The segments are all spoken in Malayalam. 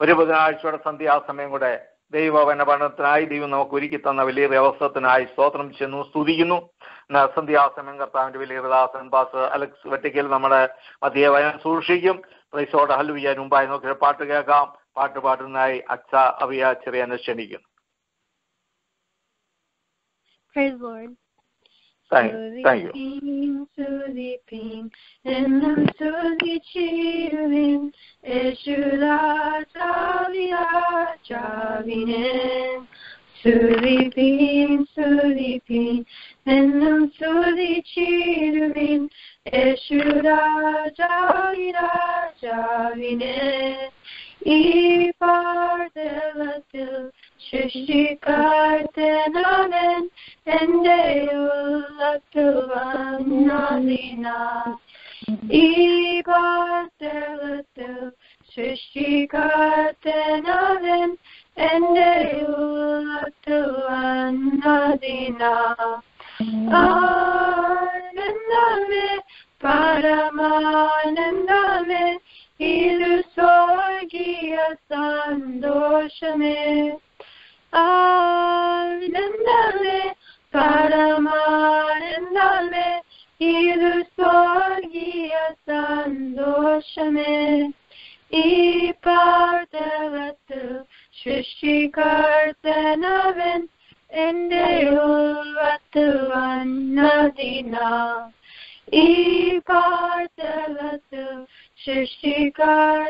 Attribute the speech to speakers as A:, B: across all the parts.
A: ഒരു ബുധനാഴ്ചയുടെ സന്ധ്യാസമയം കൂടെ ദൈവവന പഠനത്തിനായി ദൈവം നമുക്ക് ഒരുക്കി തന്ന വലിയ അവസരത്തിനായി സ്തോത്രം ചെന്നു സ്തുതിക്കുന്നു. സന്ധ്യാസമയം കർത്താവിന്റെ വലിയ ദാസൻ പാസ് അലക്സ് വെട്ടിക്കൽ നമ്മുടെ മധ്യ വയൻ സൂക്ഷിക്കും. പ്രൈസോടെ ചെയ്യാൻ മുമ്പായി നോക്കി പാട്ട് കേൾക്കാം. പാട്ട് പാടുന്നതായി അച്ഛ അവിയ ചെറിയ ക്ഷണിക്കുന്നു.
B: Praise Thank, thank
A: you. Ping, and
B: I'm Suzy cheering, Eshula Talia Javinen. Suzy Ping, Suzy Ping, and I'm Suzy cheering, Eshula Talia If I tell la Shishikardananan Endeyulatuvan Nalina Ibartelatu Shishikardananan Endeyulatuvan Nalina Anandame Paramanandame Ilusorgiya Sandoshame ആനന്ദമേ പരമാനന്ദമേ ഇത് സ്വർഗീയ സന്തോഷമേ ഈ പാർത്തലത്തിൽ സൃഷ്ടികർത്തനവൻ എന്റെ ഉള്ളത്തിൽ വന്നതിനാ. ഈ പാർത്തലത്തിൽ സൃഷ്ടികർത്തനവൻ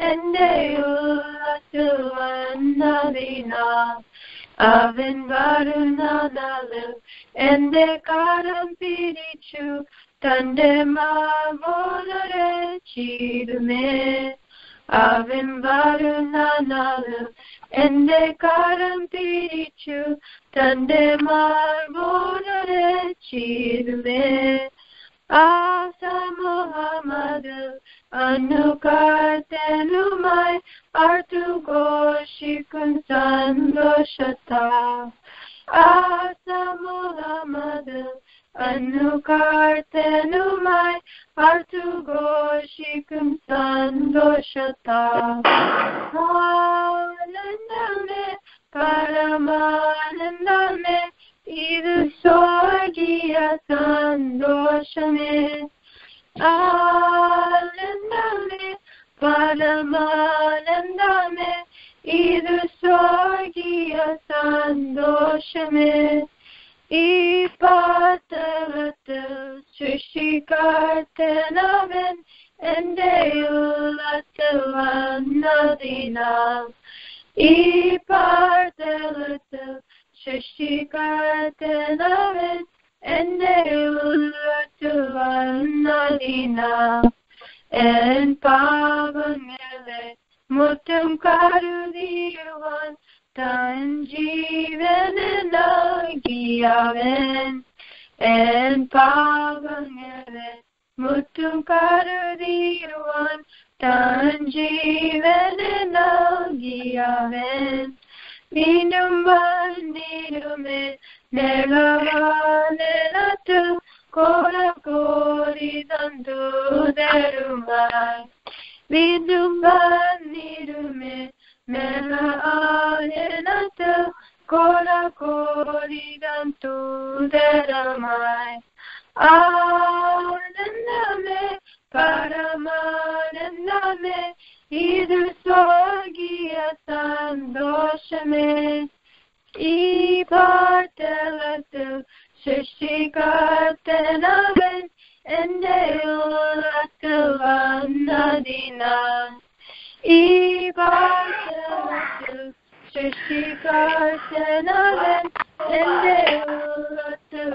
B: Endeulatuanavina, Avinvarunanalu, Endekaram Pirichu, Tandema Volare Chidume, Avinvarunanalu, Endekaram Pirichu, Tandema Volare Chidume, Asa Muhammadu, अनुकार्तेनुमय अर्तुगोषिकुन्दोषता आसमूलमद अनुकार्तेनुमय अर्तुगोषिकुं सन्दोषता आनन्दमे परमानन्दमे इदु स्वर्गीय सन्दोषमे आ ആ സമൂഹമത് അനുകാത്തനുമായി അർത്തു ഘോഷിക്കും സന്തോഷത്താ ആനന്ദമേ പരമാനന്ദമേ ഇത് സ്വർഗീയ സന്തോഷമേ ആനന്ദമേ പരമാനന്ദമേ ഇത് സ്വർഗീയ സന്തോഷമേ ഈ പാത്രത്തിൽ സൃഷ്ടിക്കാത്തനവൻ എന്റെ ഉള്ളത്തിൽ വന്നതിനാൽ ഈ പാത്രത്തിൽ സൃഷ്ടിക്കാത്തനവൻ എന്റെ ഉള്ളത്തിൽ വന്നതിനാൽ എൻ പാവങ്ങളെ മുറ്റം കരുതിയുവാൻ താൻ ജീവന് നൽകിയവൻ എൻ പാവങ്ങളെ മുറ്റും கோரகோரிதந்தூதருமாய் விரும்பார் நிருமே மேல ஆயனத்து கோரகோரிதந்தூதரமாய் ஆனந்தமே பரமானந்தமே இது சோகிய சந்தோஷமே ஈ பார்த்தலத்தில் കോല കോരി തന്തൂതരമായി ആനന്ദമേ പരമാനന്ദമേ ഇത് സ്വർഗീയ സന്തോഷമേ ഈ പാട്ടലത്തിൽ സൃഷ്ടിക്കാത്തനവൻ എന്റെ ഉള്ളത്തിൽ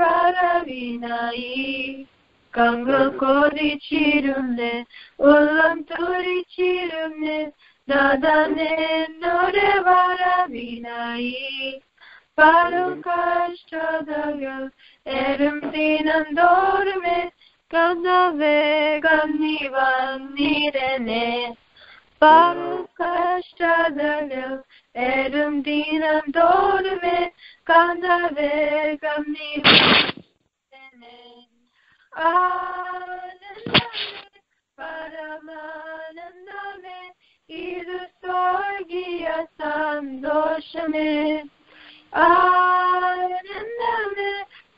B: വന്നതിനാൽ ഈ Kangıl kori çirumne, ullam tori çirumne, nadane nore vara vinayi. Palu kaşta dagal, erim dinan dorme, kaza ve ganni vanni rene. Palu kaşta dagal, dorme, ve. ആനന്ദമേ പരമാനന്ദമേ ഇത് സ്വർഗീയ സന്തോഷമേ. ആനന്ദമേ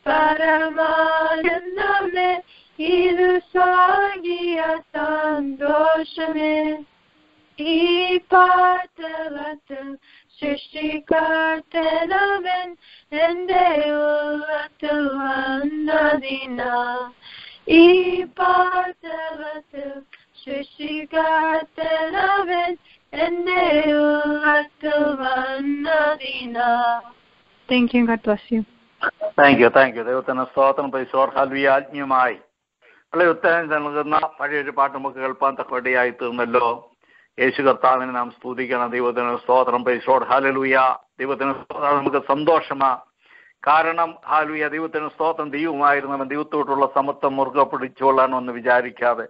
B: പരമാനന്ദമേ ഇത് സ്വർഗീയ സന്തോഷമേ. ഈ പാട്ടവത്തിൽ സൃഷ്ടിക്കർത്തനവൻ എന്റെ ഉള്ളത്തിൽ വന്നതിന ഈ പാട്ടവത്തിൽ സൃഷ്ടിക്കർത്തനവൻ എന്റെ ഉള്ളത്തിൽ വന്നതിന Thank you. God bless you.
A: Thank you thank you ദൈവത്തിന് സ്തോത്രം. പൈസോർ ഹൽവി ആത്മീയമായി. വളരെ ഉത്തരം നൽകുന്ന പഴയൊരു പാട്ട് നമുക്ക് കേൾപ്പാൻ തക്കവടിയായി തീർന്നല്ലോ. യേശു കർത്താവിനെ നാം സ്തുതിക്കണം. ദൈവത്തിന് സ്തോത്രം. പരിശോധ ഹാലലുയ ദൈവത്തിന് സ്തോത്രം. നമുക്ക് സന്തോഷമാ. കാരണം ഹാലുയ ദൈവത്തിന് സ്തോത്രം. ദൈവമായിരുന്നവൻ ദൈവത്തോട്ടുള്ള സമത്വം മുറുകെ പിടിച്ചുകൊള്ളാനൊന്ന് വിചാരിക്കാതെ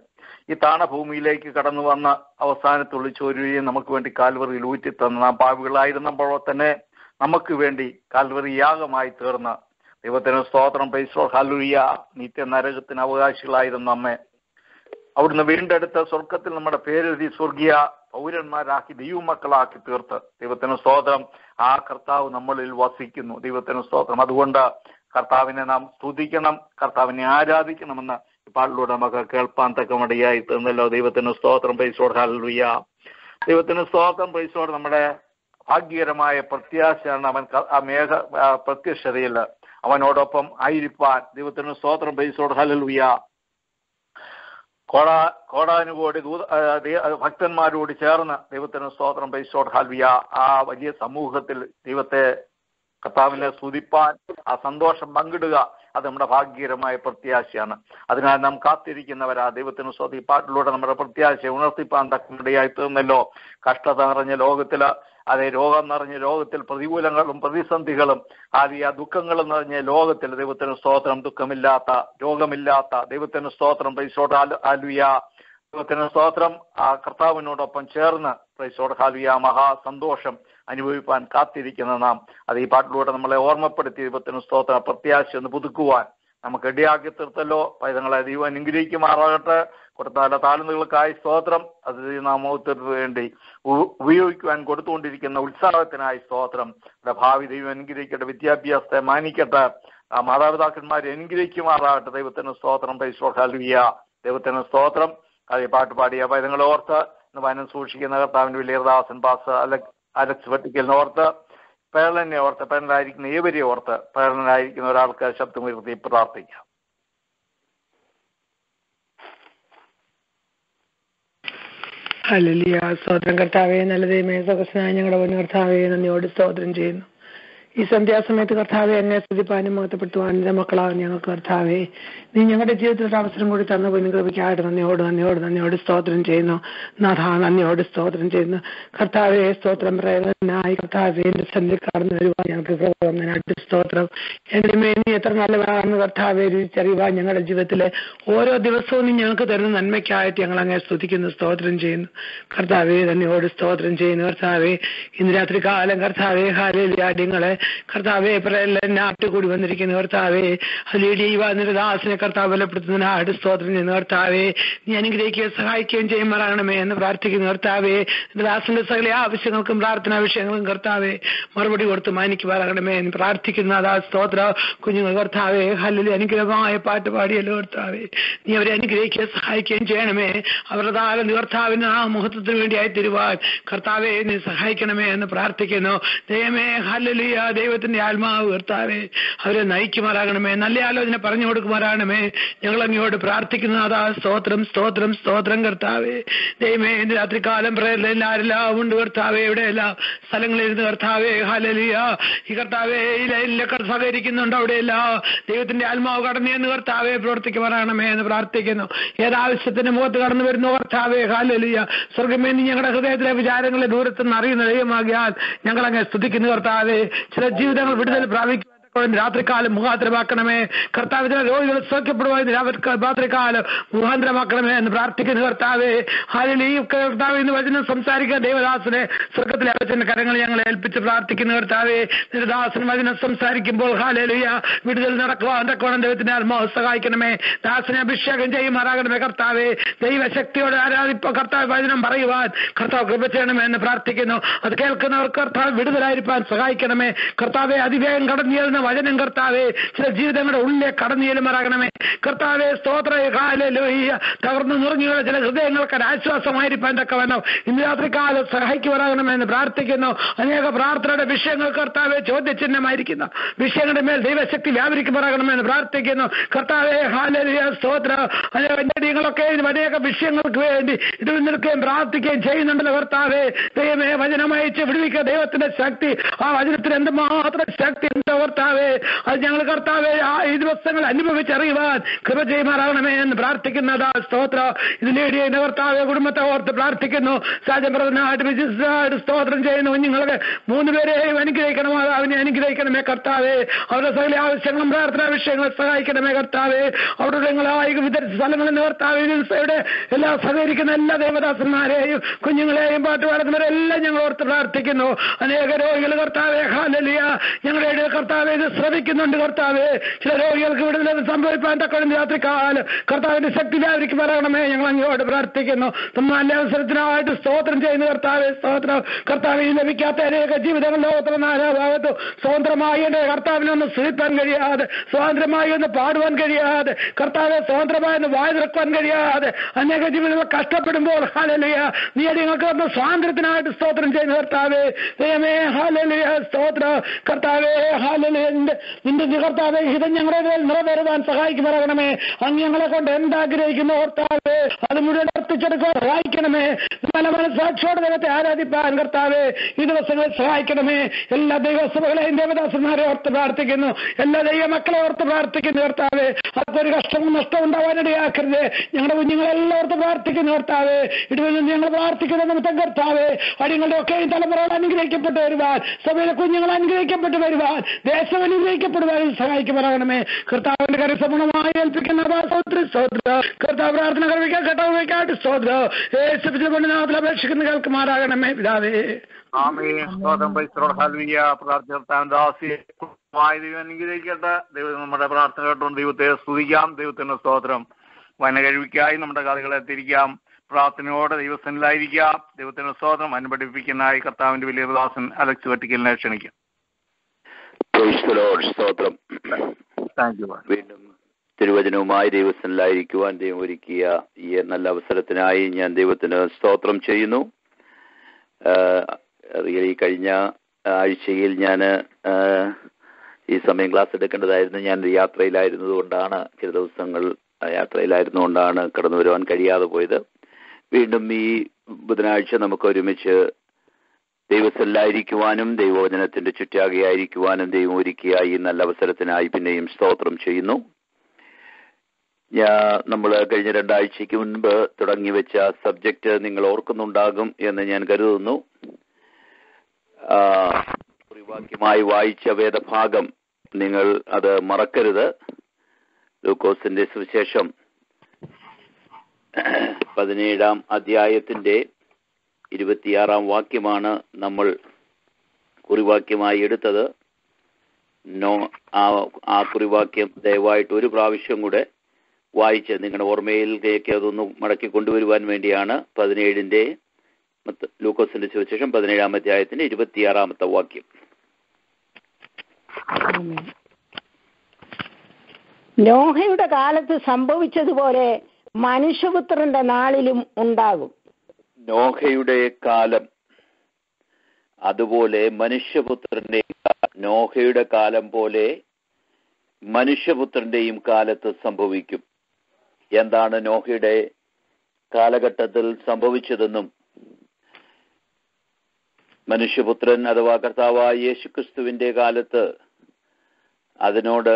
A: ഈ താണഭൂമിയിലേക്ക് കടന്നു വന്ന അവസാനത്തുള്ളി ചോരുകയും നമുക്ക് വേണ്ടി കാൽവറിയിൽ ഊറ്റി തന്ന നാം പാവികളായിരുന്നപ്പോൾ തന്നെ നമുക്ക് വേണ്ടി കാൽവറി യാഗമായി തീർന്ന. ദൈവത്തിന് സ്തോത്രം. പൈസോ ഹലുയ നിത്യ നരകത്തിന് അവകാശികളായിരുന്നു അമ്മേ. അവിടുന്ന് വീണ്ടെടുത്ത സ്വർഗത്തിൽ നമ്മുടെ പേരെഴുതി സ്വർഗീയ പൗരന്മാരാക്കി ദൈവമക്കളാക്കി തീർത്ത്. ദൈവത്തിന് സ്തോത്രം. ആ കർത്താവ് നമ്മളിൽ വസിക്കുന്നു. ദൈവത്തിന് സ്തോത്രം. അതുകൊണ്ട് കർത്താവിനെ നാം സ്തുതിക്കണം. കർത്താവിനെ ആരാധിക്കണമെന്ന് പാട്ടിലൂടെ നമുക്ക് കേൾപ്പാൻ തക്കമടിയായി തീർന്നല്ലോ. ദൈവത്തിന് സ്തോത്രം. പൈസോട് ഹാലുയ ദൈവത്തിന് സ്തോത്രം. പൈസോട് നമ്മുടെ ഭാഗ്യകരമായ പ്രത്യാശയാണ് അവൻ ആ മേഘ പ്രത്യക്ഷതയിൽ അവനോടൊപ്പം ആയിരിക്കാൻ ദൈവത്തിന് സ്തോത്രം. പൈസോട് ഹലലുയ കോടാ കോടാനുകോടി ദൂത ഭക്തന്മാരോട് ചേർന്ന് ദൈവത്തിന് സ്തോത്രം പൈസോട് ഹാൽവിയ. ആ വലിയ സമൂഹത്തിൽ ദൈവത്തെ കർത്താവിനെ സ്തുതിപ്പാൻ ആ സന്തോഷം പങ്കിടുക അത് നമ്മുടെ ഭാഗ്യകരമായ പ്രത്യാശയാണ്. അതിനാൽ നാം കാത്തിരിക്കുന്നവരാ ദൈവത്തിന് സ്വാതി പാട്ടിലൂടെ നമ്മുടെ പ്രത്യാശ ഉണർത്തിപ്പാൻ തക്കമിടയായി തീർന്നല്ലോ. കഷ്ടത നിറഞ്ഞ ലോകത്തിൽ അതെ രോഗം നിറഞ്ഞ ലോകത്തിൽ പ്രതികൂലങ്ങളും പ്രതിസന്ധികളും ആദ്യ ദുഃഖങ്ങളും നിറഞ്ഞ ലോകത്തിൽ ദൈവത്തിന് സ്തോത്രം. ദുഃഖമില്ലാത്ത രോഗമില്ലാത്ത ദൈവത്തിന് സ്തോത്രം. പൈസോട് ആലുയ ദൈവത്തിന് സ്തോത്രം. ആ കർത്താവിനോടൊപ്പം ചേർന്ന് പ്രൈസോട് ഹാലുയ മഹാസന്തോഷം അനുഭവിക്കാൻ കാത്തിരിക്കുന്ന നാം. അത് ഈ പാട്ടിലൂടെ നമ്മളെ ഓർമ്മപ്പെടുത്തി ദൈവത്തിന് സ്തോത്രം. പ്രത്യാശ ഒന്ന് പുതുക്കുവാൻ നമുക്ക് ഇടയാക്കി തീർത്തല്ലോ. പൈതങ്ങളെ ദൈവം അനുഗ്രഹിക്കുമാറാകട്ടെ. കൊടുത്താല താഴ്ന്നുകൾക്കായി സ്തോത്രം. അത് നാമോത്തരത്തിന് വേണ്ടി ഉപയോഗിക്കുവാൻ കൊടുത്തുകൊണ്ടിരിക്കുന്ന ഉത്സാഹത്തിനായി സ്തോത്രം. ഭാവി ദൈവം അനുഗ്രഹിക്കട്ടെ വിദ്യാഭ്യാസത്തെ മാനിക്കട്ടെ. ആ മാതാപിതാക്കന്മാരെ അനുഗ്രഹിക്കുമാറാകട്ടെ. ദൈവത്തിന് സ്തോത്രം. പരിശോഹലിയ ദൈവത്തിന് സ്തോത്രം. അത് പാട്ട് പാടിയ പൈതങ്ങളെ ഓർത്ത് ഇന്ന് വനം സൂക്ഷിക്കുന്ന കർത്താവിന്റെ വിലയർദാസൻ പാസ് അലക്സ് അലക്സ് വെട്ടിക്കലിനെ ഓർത്ത് പേരനെ ഓർത്ത് പേരനായിരിക്കുന്ന ഏവരെ ഓർത്ത് പേരനായിരിക്കുന്ന ഒരാൾക്ക് ശബ്ദമുയർത്തി പ്രാർത്ഥിക്കാം.
C: ഹല്ലേലൂയ. സ്തോത്രം കർത്താവേ നല്ല ദൈവമേ സഹസ്രനായ ഞങ്ങളുടെ പുനർത്താവേ നന്ദിയോട് സ്തോത്രം ചെയ്യുന്നു. ഈ സന്ധ്യാസമയത്ത് കർത്താവെ എന്നെ സ്തുതിപ്പാനും മഹത്വപ്പെടുത്തുവാൻ എന്റെ മക്കളാവും ഞങ്ങൾക്ക് കർത്താവെ നീ ഞങ്ങളുടെ ജീവിതത്തിൽ അവസരം കൂടി തന്ന പോയി കൃപയ്ക്കായിട്ട് നന്ദിയോട് നന്ദിയോട് നന്ദിയോട് സ്തോത്രം ചെയ്യുന്നു. നാഥ നന്ദിയോട് സ്തോത്രം ചെയ്യുന്നു. കർത്താവെ സ്തോത്രം പ്രേരണനായി കർത്താവെ എന്റെ സന്ധി കടന്നു വരുവാൻ ഞങ്ങൾക്ക് സ്തോത്രം. എന്റെ മേനി എത്ര നല്ലതാണെന്ന് കർത്താവെ രുചിച്ചറിയുവാൻ ഞങ്ങളുടെ ജീവിതത്തിലെ ഓരോ ദിവസവും നീ ഞങ്ങൾക്ക് തരുന്ന നന്മയ്ക്കായിട്ട് ഞങ്ങൾ അങ്ങനെ സ്തുതിക്കുന്നു സ്തോത്രം ചെയ്യുന്നു. കർത്താവെ നന്ദിയോട് സ്തോത്രം ചെയ്യുന്നു കർത്താവെ. ഇന്ന് രാത്രി കാലം കർത്താവെ ഹാലേ ഹാലേലിയാദ്യങ്ങളെ കർത്താവെ നാട്ടുകൂടി വന്നിരിക്കുന്ന കർത്താവെ ഹലേലിയ ദാസിനെ കർത്താവ് ബലപ്പെടുത്തുന്നതിനായിട്ട് സ്തോത്രം ചെയ്യുന്ന കർത്താവെ? നീ അനുഗ്രഹിക്കുകയും സഹായിക്കുകയും ചെയ്യുമാറാകണമേ എന്ന് പ്രാർത്ഥിക്കുന്ന കർത്താവെ. ദാസന്റെ സകല ആവശ്യങ്ങൾക്കും പ്രാർത്ഥനാ വിഷയങ്ങളും കർത്താവെ മറുപടി കൊടുത്ത് മാനിക്കുമാറാകണമേ എന്ന് പ്രാർത്ഥിക്കുന്ന. അതാ സ്തോത്ര. കുഞ്ഞുങ്ങൾ കർത്താവെ ഹല്ലിൽ അനുഗ്രഹമായ പാട്ട് പാടിയല്ലോ കർത്താവെ. നീ അവരെ അനുഗ്രഹിക്കുകയും സഹായിക്കുകയും ചെയ്യണമേ. അവരുടെ താരം കർത്താവിന് ആ മുഹത്വത്തിന് വേണ്ടിയായി തരുവാൻ കർത്താവെ നീ സഹായിക്കണമേ എന്ന് പ്രാർത്ഥിക്കുന്നു. ദൈവമേ ഹല്ലിയ ദൈവത്തിന്റെ ആത്മാവ് കർത്താവെ അവരെ നയിക്കുമാറാകണമേ. നല്ല ആലോചന പറഞ്ഞു കൊടുക്കുമാറാകണമേ. ഞങ്ങൾ അങ്ങോട്ട് പ്രാർത്ഥിക്കുന്നു അതാ സ്തോത്രം സ്തോത്രം സ്തോത്രം കർത്താവേ. ദൈവമേ ഇന്ന് രാത്രികാലം ആരെല്ലാം ഉണ്ട് എല്ലാ സ്ഥലങ്ങളിൽ സ്ഥലങ്ങളിലിരുന്ന് കർത്താവേ ഹലലിയ ഈ കർത്താവേ സഹകരിക്കുന്നുണ്ട് സഹകരിക്കുന്നുണ്ട് എല്ലാ ദൈവത്തിന്റെ ആത്മാവ് കടന്നു എന്ന് കർത്താവെ പ്രവർത്തിക്കുമാറാകണമേ എന്ന് പ്രാർത്ഥിക്കുന്നു. ഏതാവശ്യത്തിന്റെ മുഖത്ത് കടന്നു വരുന്നു കർത്താവേ ഹാലലിയ സ്വർഗമേ നീ ഞങ്ങളുടെ ഹൃദയത്തിലെ വിചാരങ്ങളെ ദൂരത്തുനിന്ന് അറിയുന്ന ദൈവമാകിയാൽ ഞങ്ങൾ അങ്ങനെ സ്തുതിക്കുന്നു കർത്താവെ. ചില ജീവിതങ്ങൾ വിടുതൽ പ്രാപിക്കുവാൻ ഇന്ന് രാത്രികാലം മുഖാന്തരമാക്കണമേ. കർത്താവിന്റെ രോഗികൾ സൗഖ്യപ്പെടുവാൻ രാത്രികാലം മുഖാന്തരമാക്കണമേ എന്ന് പ്രാർത്ഥിക്കുന്ന കർത്താവേ. ഹാലിൽ ഈ കർത്താവ് ഇന്ന് വചനം സംസാരിക്കാൻ ദൈവദാസനെ സ്വർഗത്തിലെ അച്ഛന്റെ കരങ്ങൾ ഞങ്ങൾ ഏൽപ്പിച്ച് പ്രാർത്ഥിക്കുന്ന കർത്താവേ. ദേവദാസൻ ദാസൻ വചനം സംസാരിക്കുമ്പോൾ ഹാലേലുയ വിടുതൽ നടക്കുവാൻ തക്കവണ്ണം ദൈവത്തിന്റെ ആത്മാവ് സഹായിക്കണമേ. ദാസനെ അഭിഷേകം ചെയ്യുമാറാകണമേ കർത്താവേ. ദൈവശക്തിയോട് ആരാധിപ്പ കർത്താവ് വചനം പറയുവാൻ കർത്താവ് കൃപ ചെയ്യണമേ എന്ന് പ്രാർത്ഥിക്കുന്നു. അത് കേൾക്കുന്നവർ കർത്താവ് വിടുതലായിരിക്കാൻ സഹായിക്കണമേ. കർത്താവെ അതിവേഗം കടന്നു വചനം കർത്താവെ ചില ജീവിതങ്ങളുടെ ഉള്ളിലെ കടന്നു ചെല്ലുമാറാകണമേ. കർത്താവെ സ്തോത്ര തകർന്നു നുറങ്ങിയുള്ള ചില ഹൃദയങ്ങൾക്ക് ആശ്വാസമായിരിക്കാൻ തക്കവണ്ണം. ഇന്ന് രാത്രി കാലം സഹായിക്കുവാറാകണമെന്ന് പ്രാർത്ഥിക്കുന്നു. അനേക പ്രാർത്ഥനയുടെ വിഷയങ്ങൾ കർത്താവെ ചോദ്യചിഹ്നമായിരിക്കുന്നു. വിഷയങ്ങളുടെ മേൽ ദൈവശക്തി വ്യാപരിക്കുമാറാകണമെന്ന് പ്രാർത്ഥിക്കുന്നു. കർത്താവെ ഹാലലിയ സ്തോത്ര. അനേക ഞങ്ങളൊക്കെ അനേക വിഷയങ്ങൾക്ക് വേണ്ടി ഇത് നിൽക്കുകയും പ്രാർത്ഥിക്കുകയും ചെയ്യുന്നുണ്ടല്ലോ കർത്താവെ. ദൈവമേ വചനമയച്ച് വിടുവിക്കുക ദൈവത്തിന്റെ ശക്തി. ആ വചനത്തിന് എന്തുമാത്രം ശക്തി ഉണ്ട് കർത്താവെ? അത് ഞങ്ങൾ കർത്താവേ ആ ഈ ദിവസങ്ങൾ അനുഭവിച്ചറിയുവാൻ കൃപ ചെയ്യുമാറാകണമേ എന്ന് പ്രാർത്ഥിക്കുന്നതാ സ്തോത്ര. ഇത് നേടിയ കർത്താവെ കുടുംബത്തെ ഓർത്ത് പ്രാർത്ഥിക്കുന്നു. സാജപ്രദനായിട്ട് വിശിഷ്ടമായിട്ട് സ്തോത്രം ചെയ്യുന്നു. കുഞ്ഞുങ്ങളെ മൂന്ന് പേരെയും അനുഗ്രഹിക്കണം അവനെ അനുഗ്രഹിക്കണമേ കർത്താവേ. അവരുടെ സകല ആവശ്യങ്ങളും പ്രാർത്ഥനാ വിഷയങ്ങളെ സഹായിക്കണമേ കർത്താവേ. അവരുടെ നിങ്ങളായി വിതരിച്ച സ്ഥലങ്ങളിൽ കർത്താവെ ഇവിടെ എല്ലാ സഹകരിക്കുന്ന എല്ലാ ദേവദാസന്മാരെയും കുഞ്ഞുങ്ങളെയും പാട്ട് പാടുന്നവരെല്ലാം ഞങ്ങൾ ഓർത്ത് പ്രാർത്ഥിക്കുന്നു. അനേക രോഗികൾ കർത്താവെ ഹാലലിയ. ഞങ്ങളുടെ കർത്താവെ ഇത് ശ്രമിക്കുന്നുണ്ട് കർത്താവ്. ചില രോഗികൾക്ക് വിടുതൽ സംഭവിപ്പാൻ തക്കണം രാത്രി കാലം കർത്താവിന്റെ ശക്തി വ്യാപരിക്ക് പറയണമേ ഞങ്ങൾ അങ്ങോട്ട് പ്രാർത്ഥിക്കുന്നു. നല്ല അവസരത്തിനായിട്ട് സ്തോത്രം ചെയ്യുന്ന കർത്താവ്. സ്തോത്രം. കർത്താവ് ഈ ലഭിക്കാത്ത അനേക ജീവിതങ്ങൾ ലോകത്തിലെ നാനാഭാഗത്തും സ്വതന്ത്രമായി എന്റെ കർത്താവിനെ ഒന്ന് സ്തുതിപ്പാൻ കഴിയാതെ സ്വാതന്ത്ര്യമായി ഒന്ന് പാടുവാൻ കഴിയാതെ കർത്താവെ സ്വതന്ത്രമായി ഒന്ന് വായ തുറക്കുവാൻ കഴിയാതെ അനേക ജീവിതങ്ങൾ കഷ്ടപ്പെടുമ്പോൾ ഹാലലിയ നീ നിങ്ങൾക്ക് ഒന്ന് സ്വാതന്ത്ര്യത്തിനായിട്ട് സ്തോത്രം ചെയ്യുന്ന കർത്താവേ. ദൈവമേ ഹാലലിയ സ്തോത്ര. കർത്താവേ ഹാലലിയ നിന്റെ നിന്റെ കർത്താവേ ഹിതം ഞങ്ങളുടെ നിറവേറുവാൻ സഹായിക്കുമാറാകണമേ. അങ്ങ് ഞങ്ങളെ കൊണ്ട് എന്താഗ്രഹിക്കുന്നു ഓർത്താതെ അത് മുഴുവൻ അർപ്പിച്ചെടുക്കാൻ സഹായിക്കണമേ. നല്ല മനസ്സാക്ഷിയോടെ ദൈവത്തെ ആരാധിപ്പാൻ കർത്താവേ ഈ ദിവസങ്ങളിൽ സഹായിക്കണമേ. എല്ലാ ദൈവസഭകളെയും ദേവദാസന്മാരെ ഓർത്ത് പ്രാർത്ഥിക്കുന്നു. എല്ലാ ദൈവമക്കളെ ഓർത്ത് പ്രാർത്ഥിക്കുന്നു കർത്താവേ. അവർക്കൊരു കഷ്ടവും നഷ്ടവും ഉണ്ടാവാനിടയാക്കരുത്. ഞങ്ങളുടെ കുഞ്ഞുങ്ങളെല്ലാം ഓർത്ത് പ്രാർത്ഥിക്കുന്നു കർത്താവേ. ഇടുവിൽ ഞങ്ങൾ പ്രാർത്ഥിക്കുന്ന നിമിത്തം കർത്താവേ അടിയങ്ങളുടെ ഒക്കെ തലമുറകൾ അനുഗ്രഹിക്കപ്പെട്ട് വരുവാൻ സഭയിലെ കുഞ്ഞുങ്ങൾ അനുഗ്രഹിക്കപ്പെട്ട് വരുവാൻ ദേശം അനുഗ്രഹിക്കപ്പെടുവാൻ സഹായിക്കുമാറാകണമേ കർത്താവിന്റെ കരസമണമായി ഏൽപ്പിക്കുന്ന കർത്താവ് പ്രാർത്ഥന കർവിക്കാൻ കട്ടവയ്ക്കായിട്ട് സ്തോത്ര. അപേക്ഷിക്കുന്ന കേൾക്കുമാറാകണമേ പിതാവേ.
A: ദൈവം അനുഗ്രഹിക്കട്ടെ. ദൈവം നമ്മുടെ പ്രാർത്ഥന കേട്ടുകൊണ്ട് ദൈവത്തെ സ്തുതിക്കാം. ദൈവത്തിന്റെ സ്തോത്രം വന കഴിവിക്കായി നമ്മുടെ കഥകളെ തിരിക്കാം പ്രാർത്ഥനയോടെ ദൈവസനിലായിരിക്കാം ദൈവത്തിന്റെ സ്തോത്രം അനുപഠിപ്പിക്കുന്നതായി കർത്താവിന്റെ വലിയ ദാസൻ അലക്സ് വെട്ടിക്കലിനെ ക്ഷണിക്കാം.
D: സ്തോത്രം.
A: താങ്ക് യു
D: വീണ്ടും തിരുവചനവുമായി ദൈവസ്ഥനിലായിരിക്കുവാൻ ദൈവം ഒരുക്കിയ ഈ നല്ല അവസരത്തിനായി ഞാൻ ദൈവത്തിന് സ്തോത്രം ചെയ്യുന്നു. ഈ കഴിഞ്ഞ ആഴ്ചയിൽ ഞാൻ ഈ സമയം ക്ലാസ് എടുക്കേണ്ടതായിരുന്നു. ഞാൻ യാത്രയിലായിരുന്നതുകൊണ്ടാണ് യാത്രയിലായിരുന്നത് കൊണ്ടാണ് ചില ദിവസങ്ങൾ യാത്രയിലായിരുന്നുകൊണ്ടാണ് കടന്നു വരുവാൻ കഴിയാതെ പോയത്. വീണ്ടും ഈ ബുധനാഴ്ച നമുക്ക് ഒരുമിച്ച് ദൈവസ്ഥലായിരിക്കുവാനും ദൈവവചനത്തിന്റെ ചുറ്റാകെയായിരിക്കുവാനും ദൈവം ഒരുക്കിയ ഈ നല്ല അവസരത്തിനായി പിന്നെയും സ്തോത്രം ചെയ്യുന്നു. നമ്മൾ കഴിഞ്ഞ രണ്ടാഴ്ചയ്ക്ക് മുൻപ് തുടങ്ങി വെച്ച സബ്ജക്റ്റ് നിങ്ങൾ ഓർക്കുന്നുണ്ടാകും എന്ന് ഞാൻ കരുതുന്നു. വാക്യമായി വായിച്ച വേദഭാഗം നിങ്ങൾ അത് മറക്കരുത്. ലൂക്കോസിന്റെ സുവിശേഷം പതിനേഴാം അധ്യായത്തിന്റെ ഇരുപത്തിയാറാം വാക്യമാണ് നമ്മൾ കുറിവാക്യമായി എടുത്തത്. നോ ആ ആ കുറിവാക്യം ദയവായിട്ട് ഒരു പ്രാവശ്യം കൂടെ വായിച്ച് നിങ്ങളുടെ ഓർമ്മയിലേക്ക് അതൊന്ന് മടക്കി കൊണ്ടുവരുവാൻ വേണ്ടിയാണ് പതിനേഴിന്റെ ലൂക്കോസിന്റെ സുവിശേഷം പതിനേഴാം അധ്യായത്തിന്റെ ഇരുപത്തിയാറാമത്തെ വാക്യം.
E: നോഹയുടെ കാലത്ത് സംഭവിച്ചതുപോലെ മനുഷ്യപുത്രന്റെ നാളിലും ഉണ്ടാകും.
D: നോഹയുടെ കാലം അതുപോലെ മനുഷ്യപുത്രന്റെ നോഹയുടെ കാലം പോലെ മനുഷ്യപുത്രന്റെയും കാലത്ത് സംഭവിക്കും. എന്താണ് നോഹയുടെ കാലഘട്ടത്തിൽ സംഭവിച്ചതെന്നും മനുഷ്യപുത്രൻ അഥവാ കർത്താവായ യേശുക്രിസ്തുവിന്റെ കാലത്ത് അതിനോട്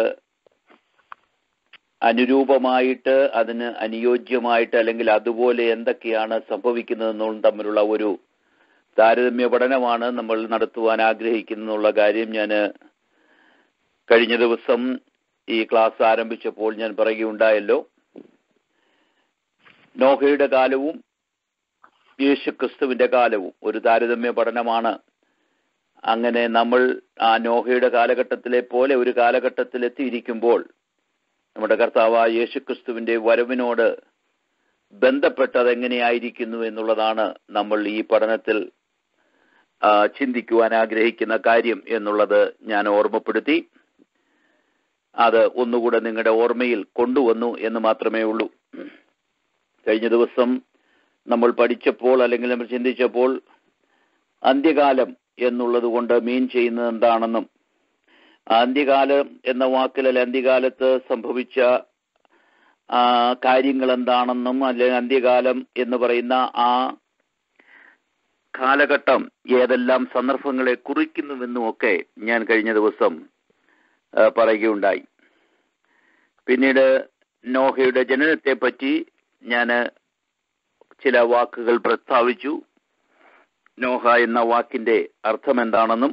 D: അനുരൂപമായിട്ട് അതിന് അനുയോജ്യമായിട്ട് അല്ലെങ്കിൽ അതുപോലെ എന്തൊക്കെയാണ് സംഭവിക്കുന്നതെന്നും തമ്മിലുള്ള ഒരു താരതമ്യ പഠനമാണ് നമ്മൾ നടത്തുവാൻ ആഗ്രഹിക്കുന്നുള്ള കാര്യം ഞാൻ കഴിഞ്ഞ ദിവസം ഈ ക്ലാസ് ആരംഭിച്ചപ്പോൾ ഞാൻ പറയുകയുണ്ടായല്ലോ. നോഹയുടെ കാലവും യേശുക്രിസ്തുവിന്റെ കാലവും ഒരു താരതമ്യ പഠനമാണ്. അങ്ങനെ നമ്മൾ ആ നോഹയുടെ കാലഘട്ടത്തിലെ പോലെ ഒരു കാലഘട്ടത്തിൽ എത്തിയിരിക്കുമ്പോൾ നമ്മുടെ കർത്താവായ യേശുക്രിസ്തുവിന്റെ വരവിനോട് ബന്ധപ്പെട്ടത് എങ്ങനെയായിരിക്കുന്നു എന്നുള്ളതാണ് നമ്മൾ ഈ പഠനത്തിൽ ചിന്തിക്കുവാൻ ആഗ്രഹിക്കുന്ന കാര്യം എന്നുള്ളത് ഞാൻ ഓർമ്മപ്പെടുത്തി. അത് ഒന്നുകൂടെ നിങ്ങളുടെ ഓർമ്മയിൽ കൊണ്ടുവന്നു എന്ന് മാത്രമേ ഉള്ളൂ. കഴിഞ്ഞ ദിവസം നമ്മൾ പഠിച്ചപ്പോൾ അല്ലെങ്കിൽ നമ്മൾ ചിന്തിച്ചപ്പോൾ അന്ത്യകാലം എന്നുള്ളത് കൊണ്ട് മീൻ ചെയ്യുന്നത് എന്താണെന്നും അന്ത്യകാലം എന്ന വാക്കിൽ അല്ലെ അന്ത്യകാലത്ത് സംഭവിച്ച കാര്യങ്ങൾ എന്താണെന്നും അല്ലെങ്കിൽ അന്ത്യകാലം എന്ന് പറയുന്ന ആ കാലഘട്ടം ഏതെല്ലാം സന്ദർഭങ്ങളെ കുറിക്കുന്നുവെന്നും ഒക്കെ ഞാൻ കഴിഞ്ഞ ദിവസം പറയുകയുണ്ടായി. പിന്നീട് നോഹയുടെ ജനനത്തെ പറ്റി ഞാൻ ചില വാക്കുകൾ പ്രസ്താവിച്ചു. നോഹ എന്ന വാക്കിന്റെ അർത്ഥം എന്താണെന്നും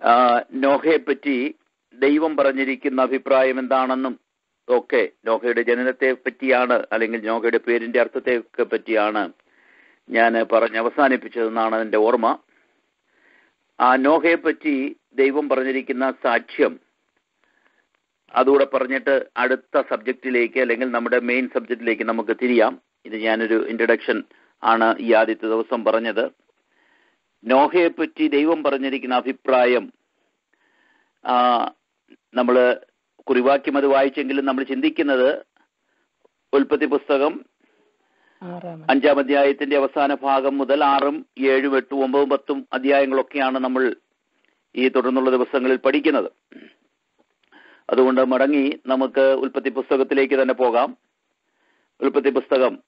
D: ആ, നോഹയെ പറ്റി ദൈവം പറഞ്ഞിരിക്കുന്ന അഭിപ്രായം എന്താണെന്നും ഒക്കെ നോഹയുടെ ജനനത്തെ പറ്റിയാണ് അല്ലെങ്കിൽ നോഹയുടെ പേരിന്റെ അർത്ഥത്തെ ഒക്കെ പറ്റിയാണ് ഞാൻ പറഞ്ഞ് അവസാനിപ്പിച്ചതെന്നാണ് എന്റെ ഓർമ്മ. ആ നോഹയെ പറ്റി ദൈവം പറഞ്ഞിരിക്കുന്ന സാക്ഷ്യം അതുകൂടെ പറഞ്ഞിട്ട് അടുത്ത സബ്ജക്റ്റിലേക്ക് അല്ലെങ്കിൽ നമ്മുടെ മെയിൻ സബ്ജക്റ്റിലേക്ക് നമുക്ക് തിരിയാം. ഇത് ഞാനൊരു ഇൻട്രഡക്ഷൻ ആണ് ഈ ആദ്യത്തെ ദിവസം പറഞ്ഞത്. നോഹയെ പറ്റി ദൈവം പറഞ്ഞിരിക്കുന്ന അഭിപ്രായം നമ്മൾ കുറിവാക്യം അത് വായിച്ചെങ്കിലും നമ്മൾ ചിന്തിക്കുന്നത് ഉൽപ്പത്തി പുസ്തകം അഞ്ചാം അധ്യായത്തിന്റെ അവസാന ഭാഗം മുതൽ ആറും ഏഴും എട്ടും ഒമ്പതും പത്തും അധ്യായങ്ങളൊക്കെയാണ് നമ്മൾ ഈ തുടർന്നുള്ള ദിവസങ്ങളിൽ പഠിക്കുന്നത്. അതുകൊണ്ട് മടങ്ങി നമുക്ക് ഉൽപ്പത്തി പുസ്തകത്തിലേക്ക് തന്നെ പോകാം. ഉൽപ്പത്തി പുസ്തകം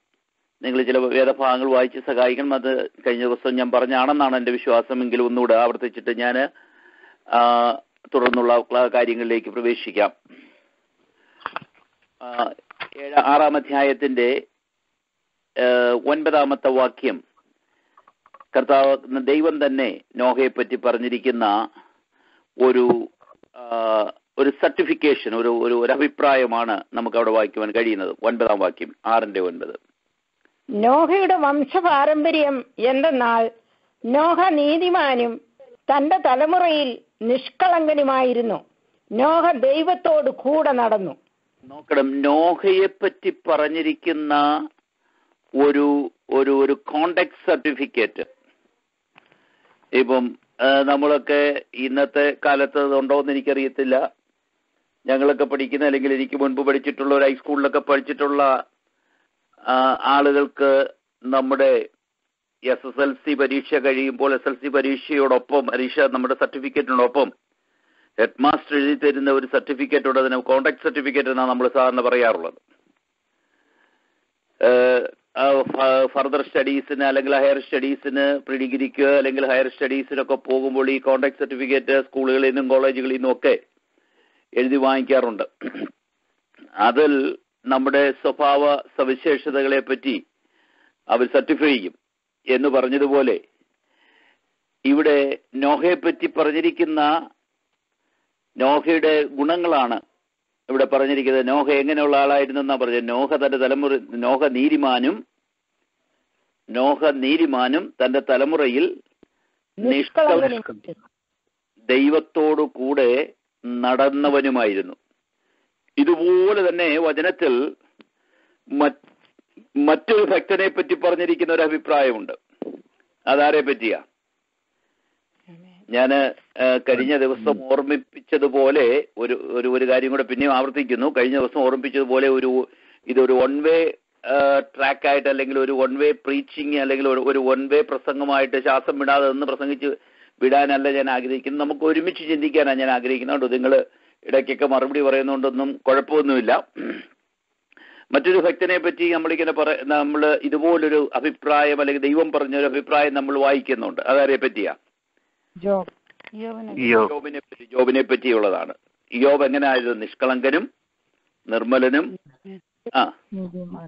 D: നിങ്ങൾ ചില വേദഭാഗങ്ങൾ വായിച്ച് സഹായിക്കണം. അത് കഴിഞ്ഞ ദിവസം ഞാൻ പറഞ്ഞാണെന്നാണ് എന്റെ വിശ്വാസം. എങ്കിലും ഒന്നുകൂടെ ആവർത്തിച്ചിട്ട് ഞാൻ തുടർന്നുള്ള കാര്യങ്ങളിലേക്ക് പ്രവേശിക്കാം. ഏഴ് ആറാം അധ്യായത്തിന്റെ ഒൻപതാമത്തെ വാക്യം. കർത്താവ് ദൈവം തന്നെ നോഹയെ പറ്റി പറഞ്ഞിരിക്കുന്ന ഒരു ഒരു സർട്ടിഫിക്കേഷൻ ഒരു ഒരു ഒരു അഭിപ്രായമാണ് നമുക്ക് അവിടെ വായിക്കുവാൻ കഴിയുന്നത്. ഒൻപതാം വാക്യം ആറിന്റെ ഒൻപത്.
E: നോഹയുടെ വംശപാരമ്പര്യം എന്തെന്നാൽ നോഹ നീതിമാനും തന്റെ തലമുറയിൽ നിഷ്കളങ്കനുമായിരുന്നു. നോഹ ദൈവത്തോട് കൂടെ നടന്നു.
D: നോക്കണം നോഹയെ പറ്റി പറഞ്ഞിരിക്കുന്ന ഒരു ഒരു ഒരു കോണ്ടാക്ട് സർട്ടിഫിക്കറ്റ് ഇപ്പം നമ്മളൊക്കെ ഇന്നത്തെ കാലത്ത് ഉണ്ടോ എന്ന് എനിക്കറിയത്തില്ല. ഞങ്ങളൊക്കെ പഠിക്കുന്ന അല്ലെങ്കിൽ എനിക്ക് മുൻപ് പഠിച്ചിട്ടുള്ള ഒരു ഹൈസ്കൂളിലൊക്കെ പഠിച്ചിട്ടുള്ള ആളുകൾക്ക് നമ്മുടെ എസ് എസ് എൽ സി പരീക്ഷ കഴിയുമ്പോൾ എസ് എൽ സി പരീക്ഷയോടൊപ്പം പരീക്ഷ നമ്മുടെ സർട്ടിഫിക്കറ്റിനോടൊപ്പം ഹെഡ് മാസ്റ്റർ എഴുതി തരുന്ന ഒരു സർട്ടിഫിക്കറ്റ് ഉണ്ട്. അതിന് കോണ്ടാക്ട് സർട്ടിഫിക്കറ്റ് എന്നാണ് നമ്മൾ സാധാരണ പറയാറുള്ളത്. ഫർദർ സ്റ്റഡീസിന് അല്ലെങ്കിൽ ഹയർ സ്റ്റഡീസിന് പ്രീഡിഗ്രിക്ക് അല്ലെങ്കിൽ ഹയർ സ്റ്റഡീസിനൊക്കെ പോകുമ്പോൾ ഈ കോണ്ടാക്ട് സർട്ടിഫിക്കറ്റ് സ്കൂളുകളിൽ നിന്നും കോളേജുകളിൽ നിന്നും ഒക്കെ എഴുതി വാങ്ങിക്കാറുണ്ട്. അതിൽ നമ്മുടെ സ്വഭാവ സവിശേഷതകളെ പറ്റി അവർ സർട്ടിഫൈ ചെയ്യും. എന്ന് പറഞ്ഞതുപോലെ ഇവിടെ നോഹയെ പറ്റി പറഞ്ഞിരിക്കുന്ന നോഹയുടെ ഗുണങ്ങളാണ് ഇവിടെ പറഞ്ഞിരിക്കുന്നത്. നോഹ എങ്ങനെയുള്ള ആളായിരുന്നു എന്നാ പറഞ്ഞത്. നോഹ തന്റെ തലമുറ നോഹ നീരിമാനും നോഹ നീരിമാനും തന്റെ തലമുറയിൽ നിഷ്കള ദൈവത്തോടു കൂടെ നടന്നവനുമായിരുന്നു. ഇതുപോലെ തന്നെ വചനത്തിൽ മറ്റ് മറ്റൊരു ഭക്തനെ പറ്റി പറഞ്ഞിരിക്കുന്ന ഒരു അഭിപ്രായമുണ്ട്. അതാരെ പറ്റിയാ? ഞാൻ കഴിഞ്ഞ ദിവസം ഓർമ്മിപ്പിച്ചതുപോലെ ഒരു ഒരു ഒരു കാര്യം കൂടെ പിന്നെയും ആവർത്തിക്കുന്നു. കഴിഞ്ഞ ദിവസം ഓർമ്മിപ്പിച്ചതുപോലെ ഒരു ഇതൊരു വൺ വേ ട്രാക്ക് ആയിട്ട് അല്ലെങ്കിൽ ഒരു വൺ വേ പ്രീച്ചിങ് അല്ലെങ്കിൽ ഒരു ഒരു വൺ വേ പ്രസംഗമായിട്ട് ശ്വാസം വിടാതെ നിന്ന് പ്രസംഗിച്ച് വിടാനല്ല ഞാൻ ആഗ്രഹിക്കുന്നത്. നമുക്ക് ഒരുമിച്ച് ചിന്തിക്കാനാണ് ഞാൻ ആഗ്രഹിക്കുന്നത്. നിങ്ങൾ ഇടയ്ക്കൊക്കെ മറുപടി പറയുന്നതുകൊണ്ടൊന്നും കുഴപ്പമൊന്നുമില്ല. മറ്റൊരു ഭക്തനെ പറ്റി നമ്മളിങ്ങനെ പറ നമ്മൾ ഇതുപോലൊരു അഭിപ്രായം അല്ലെങ്കിൽ ദൈവം പറഞ്ഞൊരു അഭിപ്രായം നമ്മൾ വായിക്കുന്നുണ്ട്. അതാരെ പറ്റിയാ?
E: ജോബ്.
D: യോബിനെ പറ്റി. ജോബിനെ പറ്റിയുള്ളതാണ്. യോബ് എങ്ങനെയായിരുന്നു? നിഷ്കളങ്കനും നിർമ്മലനും ആ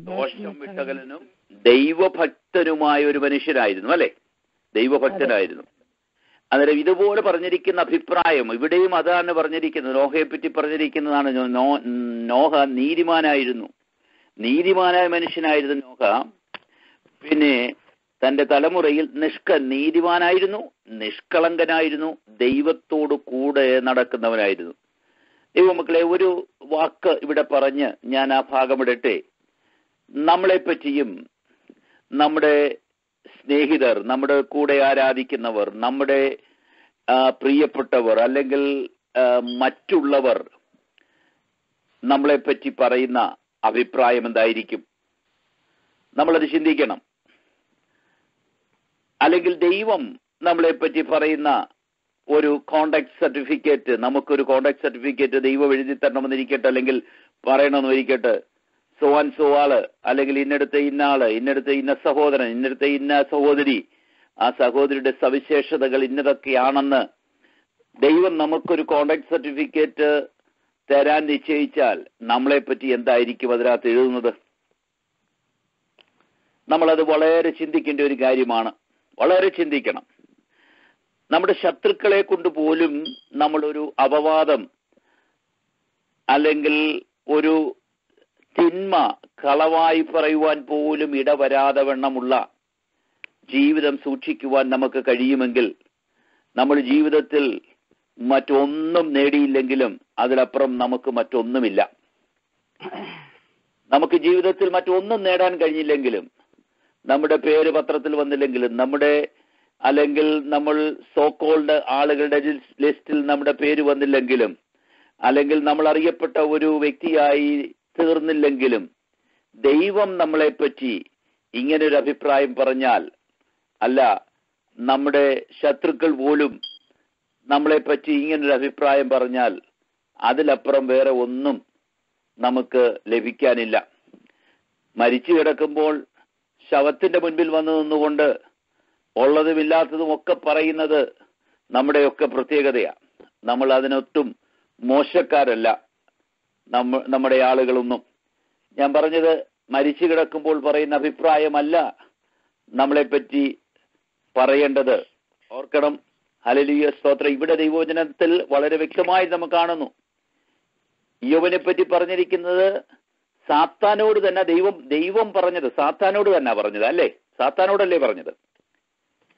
D: ദോഷം വിട്ടകലനും ദൈവഭക്തനുമായ ഒരു മനുഷ്യനായിരുന്നു അല്ലെ? ദൈവഭക്തനായിരുന്നു. അന്നേരം ഇതുപോലെ പറഞ്ഞിരിക്കുന്ന അഭിപ്രായം ഇവിടെയും അതാണ് പറഞ്ഞിരിക്കുന്നത് നോഹയെ പറ്റി പറഞ്ഞിരിക്കുന്നതാണ് നോഹ നീതിമാനായിരുന്നു. നീതിമാനായ മനുഷ്യനായിരുന്നു നോഹ. പിന്നെ തന്റെ തലമുറയിൽ നിഷ്ക നീതിമാനായിരുന്നു നിഷ്കളങ്കനായിരുന്നു ദൈവത്തോട് കൂടെ നടക്കുന്നവനായിരുന്നു. ദൈവമക്കളെ ഒരു വാക്ക് ഇവിടെ പറഞ്ഞ് ഞാൻ ആ ഭാഗമിടട്ടെ നമ്മളെ പറ്റിയും നമ്മുടെ സ്നേഹിതർ നമ്മുടെ കൂടെ ആരാധിക്കുന്നവർ നമ്മുടെ പ്രിയപ്പെട്ടവർ അല്ലെങ്കിൽ മറ്റുള്ളവർ നമ്മളെ പറ്റി പറയുന്ന അഭിപ്രായം എന്തായിരിക്കും? നമ്മളത് ചിന്തിക്കണം. അല്ലെങ്കിൽ ദൈവം നമ്മളെ പറ്റി പറയുന്ന ഒരു കോണ്ടാക്ട് സർട്ടിഫിക്കറ്റ് നമുക്കൊരു കോണ്ടാക്ട് സർട്ടിഫിക്കറ്റ് ദൈവം എഴുതി തരണമെന്നിരിക്കട്ടെ അല്ലെങ്കിൽ പറയണമെന്നിരിക്കട്ടെ സോ ആൻഡ് സോ ആൾ അല്ലെങ്കിൽ ഇന്നടുത്ത് ഇന്ന ആൾ ഇന്നടുത്ത് ഇന്ന സഹോദരൻ ഇന്നടുത്ത് ഇന്ന സഹോദരി ആ സഹോദരിയുടെ സവിശേഷതകൾ ഇന്നതൊക്കെയാണെന്ന് ദൈവം നമുക്കൊരു കോണ്ടാക്ട് സർട്ടിഫിക്കറ്റ് തരാൻ നിശ്ചയിച്ചാൽ നമ്മളെ പറ്റി എന്തായിരിക്കും അതിനകത്ത് എഴുതുന്നത്? നമ്മളത് വളരെ ചിന്തിക്കേണ്ട ഒരു കാര്യമാണ്. വളരെ ചിന്തിക്കണം. നമ്മുടെ ശത്രുക്കളെ കൊണ്ട് പോലും നമ്മളൊരു അപവാദം അല്ലെങ്കിൽ ഒരു തിന്മ കളവായി പറയുവാൻ പോലും ഇടവരാതെ വണ്ണമുള്ള ജീവിതം സൂക്ഷിക്കുവാൻ നമുക്ക് കഴിയുമെങ്കിൽ നമ്മൾ ജീവിതത്തിൽ മറ്റൊന്നും നേടിയില്ലെങ്കിലും അതിലപ്പുറം നമുക്ക് മറ്റൊന്നുമില്ല. നമുക്ക് ജീവിതത്തിൽ മറ്റൊന്നും നേടാൻ കഴിഞ്ഞില്ലെങ്കിലും നമ്മുടെ പേര് പത്രത്തിൽ വന്നില്ലെങ്കിലും നമ്മുടെ അല്ലെങ്കിൽ നമ്മൾ സോക്കോൾഡ് ആളുകളുടെ ലിസ്റ്റിൽ നമ്മുടെ പേര് വന്നില്ലെങ്കിലും അല്ലെങ്കിൽ നമ്മൾ അറിയപ്പെട്ട ഒരു വ്യക്തിയായി തീർന്നില്ലെങ്കിലും ദൈവം നമ്മളെ പറ്റി ഇങ്ങനെ ഒരു അഭിപ്രായം പറഞ്ഞാൽ അല്ല നമ്മുടെ ശത്രുക്കൾ പോലും നമ്മളെ പറ്റി ഇങ്ങനൊരു അഭിപ്രായം പറഞ്ഞാൽ അതിലപ്പുറം വേറെ ഒന്നും നമുക്ക് ലഭിക്കാനില്ല. മരിച്ചു കിടക്കുമ്പോൾ ശവത്തിന്റെ മുൻപിൽ വന്നു നിന്നുകൊണ്ട് ഉള്ളതും ഇല്ലാത്തതും ഒക്കെ പറയുന്നത് നമ്മുടെയൊക്കെ പ്രത്യേകതയാണ് നമ്മൾ അതിനൊട്ടും മോശക്കാരല്ല. നമ്മ നമ്മുടെ ആളുകളൊന്നും. ഞാൻ പറഞ്ഞത് മരിച്ചു കിടക്കുമ്പോൾ പറയുന്ന അഭിപ്രായമല്ല നമ്മളെപ്പറ്റി പറയേണ്ടത്. ഓർക്കണം ഹലലിയ സ്തോത്രം. ഇവിടെ ദൈവവചനത്തിൽ വളരെ വ്യക്തമായി നമുക്ക് കാണുന്നു. യോവനെ പറ്റി പറഞ്ഞിരിക്കുന്നത് സാത്താനോട് തന്നെ ദൈവം ദൈവം പറഞ്ഞത് സാത്താനോട് തന്നെ പറഞ്ഞത് അല്ലേ? സാത്താനോടല്ലേ പറഞ്ഞത്?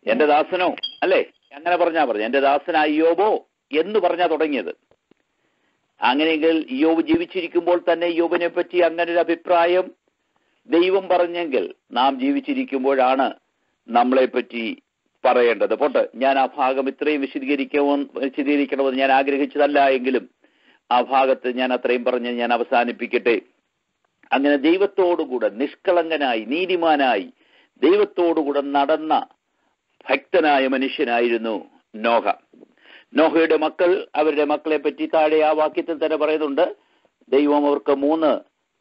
D: എന്റെ ദാസനോ അല്ലേ? അങ്ങനെ പറഞ്ഞാ പറഞ്ഞു എന്റെ ദാസനായ യോബോ എന്ന് പറഞ്ഞാ തുടങ്ങിയത്. അങ്ങനെയെങ്കിൽ യോബ് ജീവിച്ചിരിക്കുമ്പോൾ തന്നെ യോബിനെ പറ്റി അങ്ങനൊരു അഭിപ്രായം ദൈവം പറഞ്ഞെങ്കിൽ നാം ജീവിച്ചിരിക്കുമ്പോഴാണ് നമ്മളെ പറ്റി പറയേണ്ടത്. പോട്ടെ ഞാൻ ആ ഭാഗം ഇത്രയും വിശദീകരിക്കുമോ വിശദീകരിക്കണമെന്ന് ഞാൻ ആഗ്രഹിച്ചതല്ല എങ്കിലും ആ ഭാഗത്ത് ഞാൻ അത്രയും പറഞ്ഞ് ഞാൻ അവസാനിപ്പിക്കട്ടെ. അങ്ങനെ ദൈവത്തോടുകൂടെ നിഷ്കളങ്കനായി നീതിമാനായി ദൈവത്തോടുകൂടെ നടന്ന ഭക്തനായ മനുഷ്യനായിരുന്നു നോഹ. നോഹയുടെ മക്കൾ അവരുടെ മക്കളെ പറ്റി താഴെ ആ വാക്യത്തിൽ തന്നെ പറയുന്നുണ്ട്. ദൈവം അവർക്ക് മൂന്ന്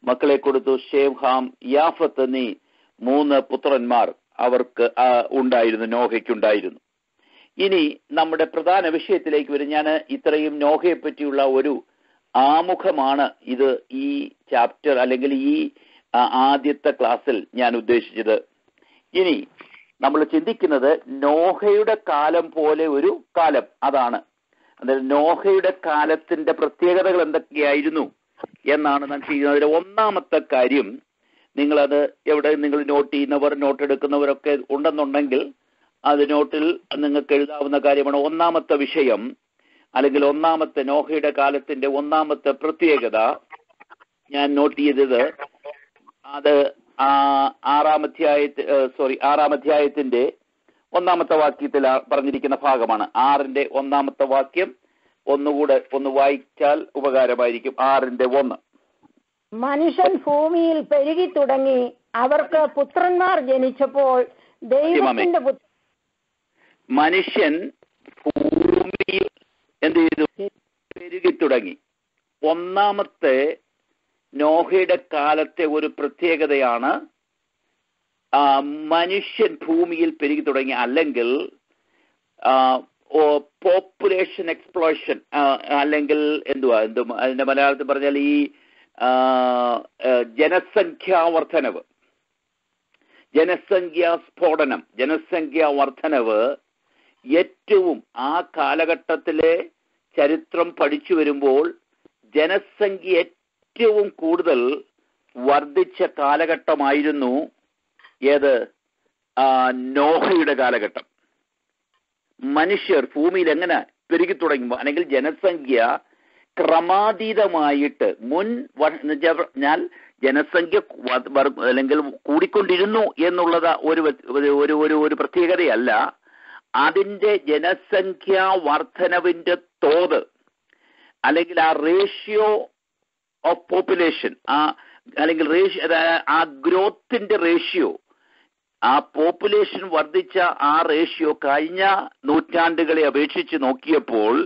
D: മക്കളെ കൊടുത്തു. ഷേം ഹാം യാഫത്ത് എന്നീ മൂന്ന് പുത്രന്മാർ അവർക്ക് ഉണ്ടായിരുന്നു നോഹയ്ക്കുണ്ടായിരുന്നു. ഇനി നമ്മുടെ പ്രധാന വിഷയത്തിലേക്ക് വരും. ഞാൻ ഇത്രയും നോഹയെ പറ്റിയുള്ള ഒരു ആമുഖമാണ് ഇത് ഈ ചാപ്റ്റർ അല്ലെങ്കിൽ ഈ ആദ്യത്തെ ക്ലാസ്സിൽ ഞാൻ ഉദ്ദേശിച്ചത്. ഇനി നമ്മൾ ചിന്തിക്കുന്നത് നോഹയുടെ കാലം പോലെ ഒരു കാലം അതാണ്. അതായത് നോഹയുടെ കാലത്തിന്റെ പ്രത്യേകതകൾ എന്തൊക്കെയായിരുന്നു എന്നാണ് നാം ചെയ്യുന്നത് അതിലെ ഒന്നാമത്തെ കാര്യം നിങ്ങളത് എവിടെ നിങ്ങൾ നോട്ട് ചെയ്യുന്നവർ നോട്ട് എടുക്കുന്നവരൊക്കെ ഉണ്ടെന്നുണ്ടെങ്കിൽ അത് നോട്ടിൽ നിങ്ങൾക്ക് എഴുതാവുന്ന കാര്യമാണ്. ഒന്നാമത്തെ വിഷയം അല്ലെങ്കിൽ ഒന്നാമത്തെ നോഹയുടെ കാലത്തിന്റെ ഒന്നാമത്തെ പ്രത്യേകത ഞാൻ നോട്ട് ചെയ്തത് അത് ആറാം അധ്യായത്തി സോറി ആറാം അധ്യായത്തിന്റെ ഒന്നാമത്തെ വാക്യത്തിൽ പറഞ്ഞിരിക്കുന്ന ഭാഗമാണ്. ആറിന്റെ ഒന്നാമത്തെ വാക്യം ഒന്നുകൂടെ ഒന്ന് വായിച്ചാൽ ഉപകാരമായിരിക്കും. ആറിന്റെ ഒന്ന്.
E: മനുഷ്യൻ ഭൂമിയിൽ പെരുകി തുടങ്ങി അവർക്ക് പുത്രന്മാർ ജനിച്ചപ്പോൾ ദൈവത്തിന്റെ
D: മനുഷ്യൻ ഭൂമിയിൽ എന്ത് ചെയ്തു? പെരുകി തുടങ്ങി. ഒന്നാമത്തെ നോഹയുടെ കാലത്തെ ഒരു പ്രത്യേകതയാണ് മനുഷ്യൻ ഭൂമിയിൽ പെരുകി തുടങ്ങി അല്ലെങ്കിൽ പോപ്പുലേഷൻ എക്സ്പ്ലോഷൻ അല്ലെങ്കിൽ എന്തുവാ എന്തു അതിന്റെ മലയാളത്തിൽ പറഞ്ഞാൽ ഈ ജനസംഖ്യാ വർധനവ് ജനസംഖ്യാ സ്ഫോടനം ജനസംഖ്യാ വർധനവ് ഏറ്റവും ആ കാലഘട്ടത്തിലെ ചരിത്രം പഠിച്ചു വരുമ്പോൾ ജനസംഖ്യ ഏറ്റവും കൂടുതൽ വർദ്ധിച്ച കാലഘട്ടമായിരുന്നു ഏത്? നോഹയുടെ കാലഘട്ടം. മനുഷ്യർ ഭൂമിയിൽ എങ്ങനെ പെരുകി തുടങ്ങുമ്പോൾ അല്ലെങ്കിൽ ജനസംഖ്യ ക്രമാതീതമായിട്ട് മുൻ ഞാൻ ജനസംഖ്യ അല്ലെങ്കിൽ കൂടിക്കൊണ്ടിരുന്നു എന്നുള്ളത് ഒരു ഒരു- ഒരു പ്രത്യേകതയല്ല. അതിന്റെ ജനസംഖ്യ വർധനവിന്റെ തോത് അല്ലെങ്കിൽ ആ റേഷ്യോ ഓഫ് പോപ്പുലേഷൻ ആ അല്ലെങ്കിൽ റേഷ്യോ ആ ഗ്രോത്തിന്റെ റേഷ്യോ ആ പോപ്പുലേഷൻ വർദ്ധിച്ച ആ റേഷ്യോ കഴിഞ്ഞ നൂറ്റാണ്ടുകളെ അപേക്ഷിച്ച് നോക്കിയപ്പോൾ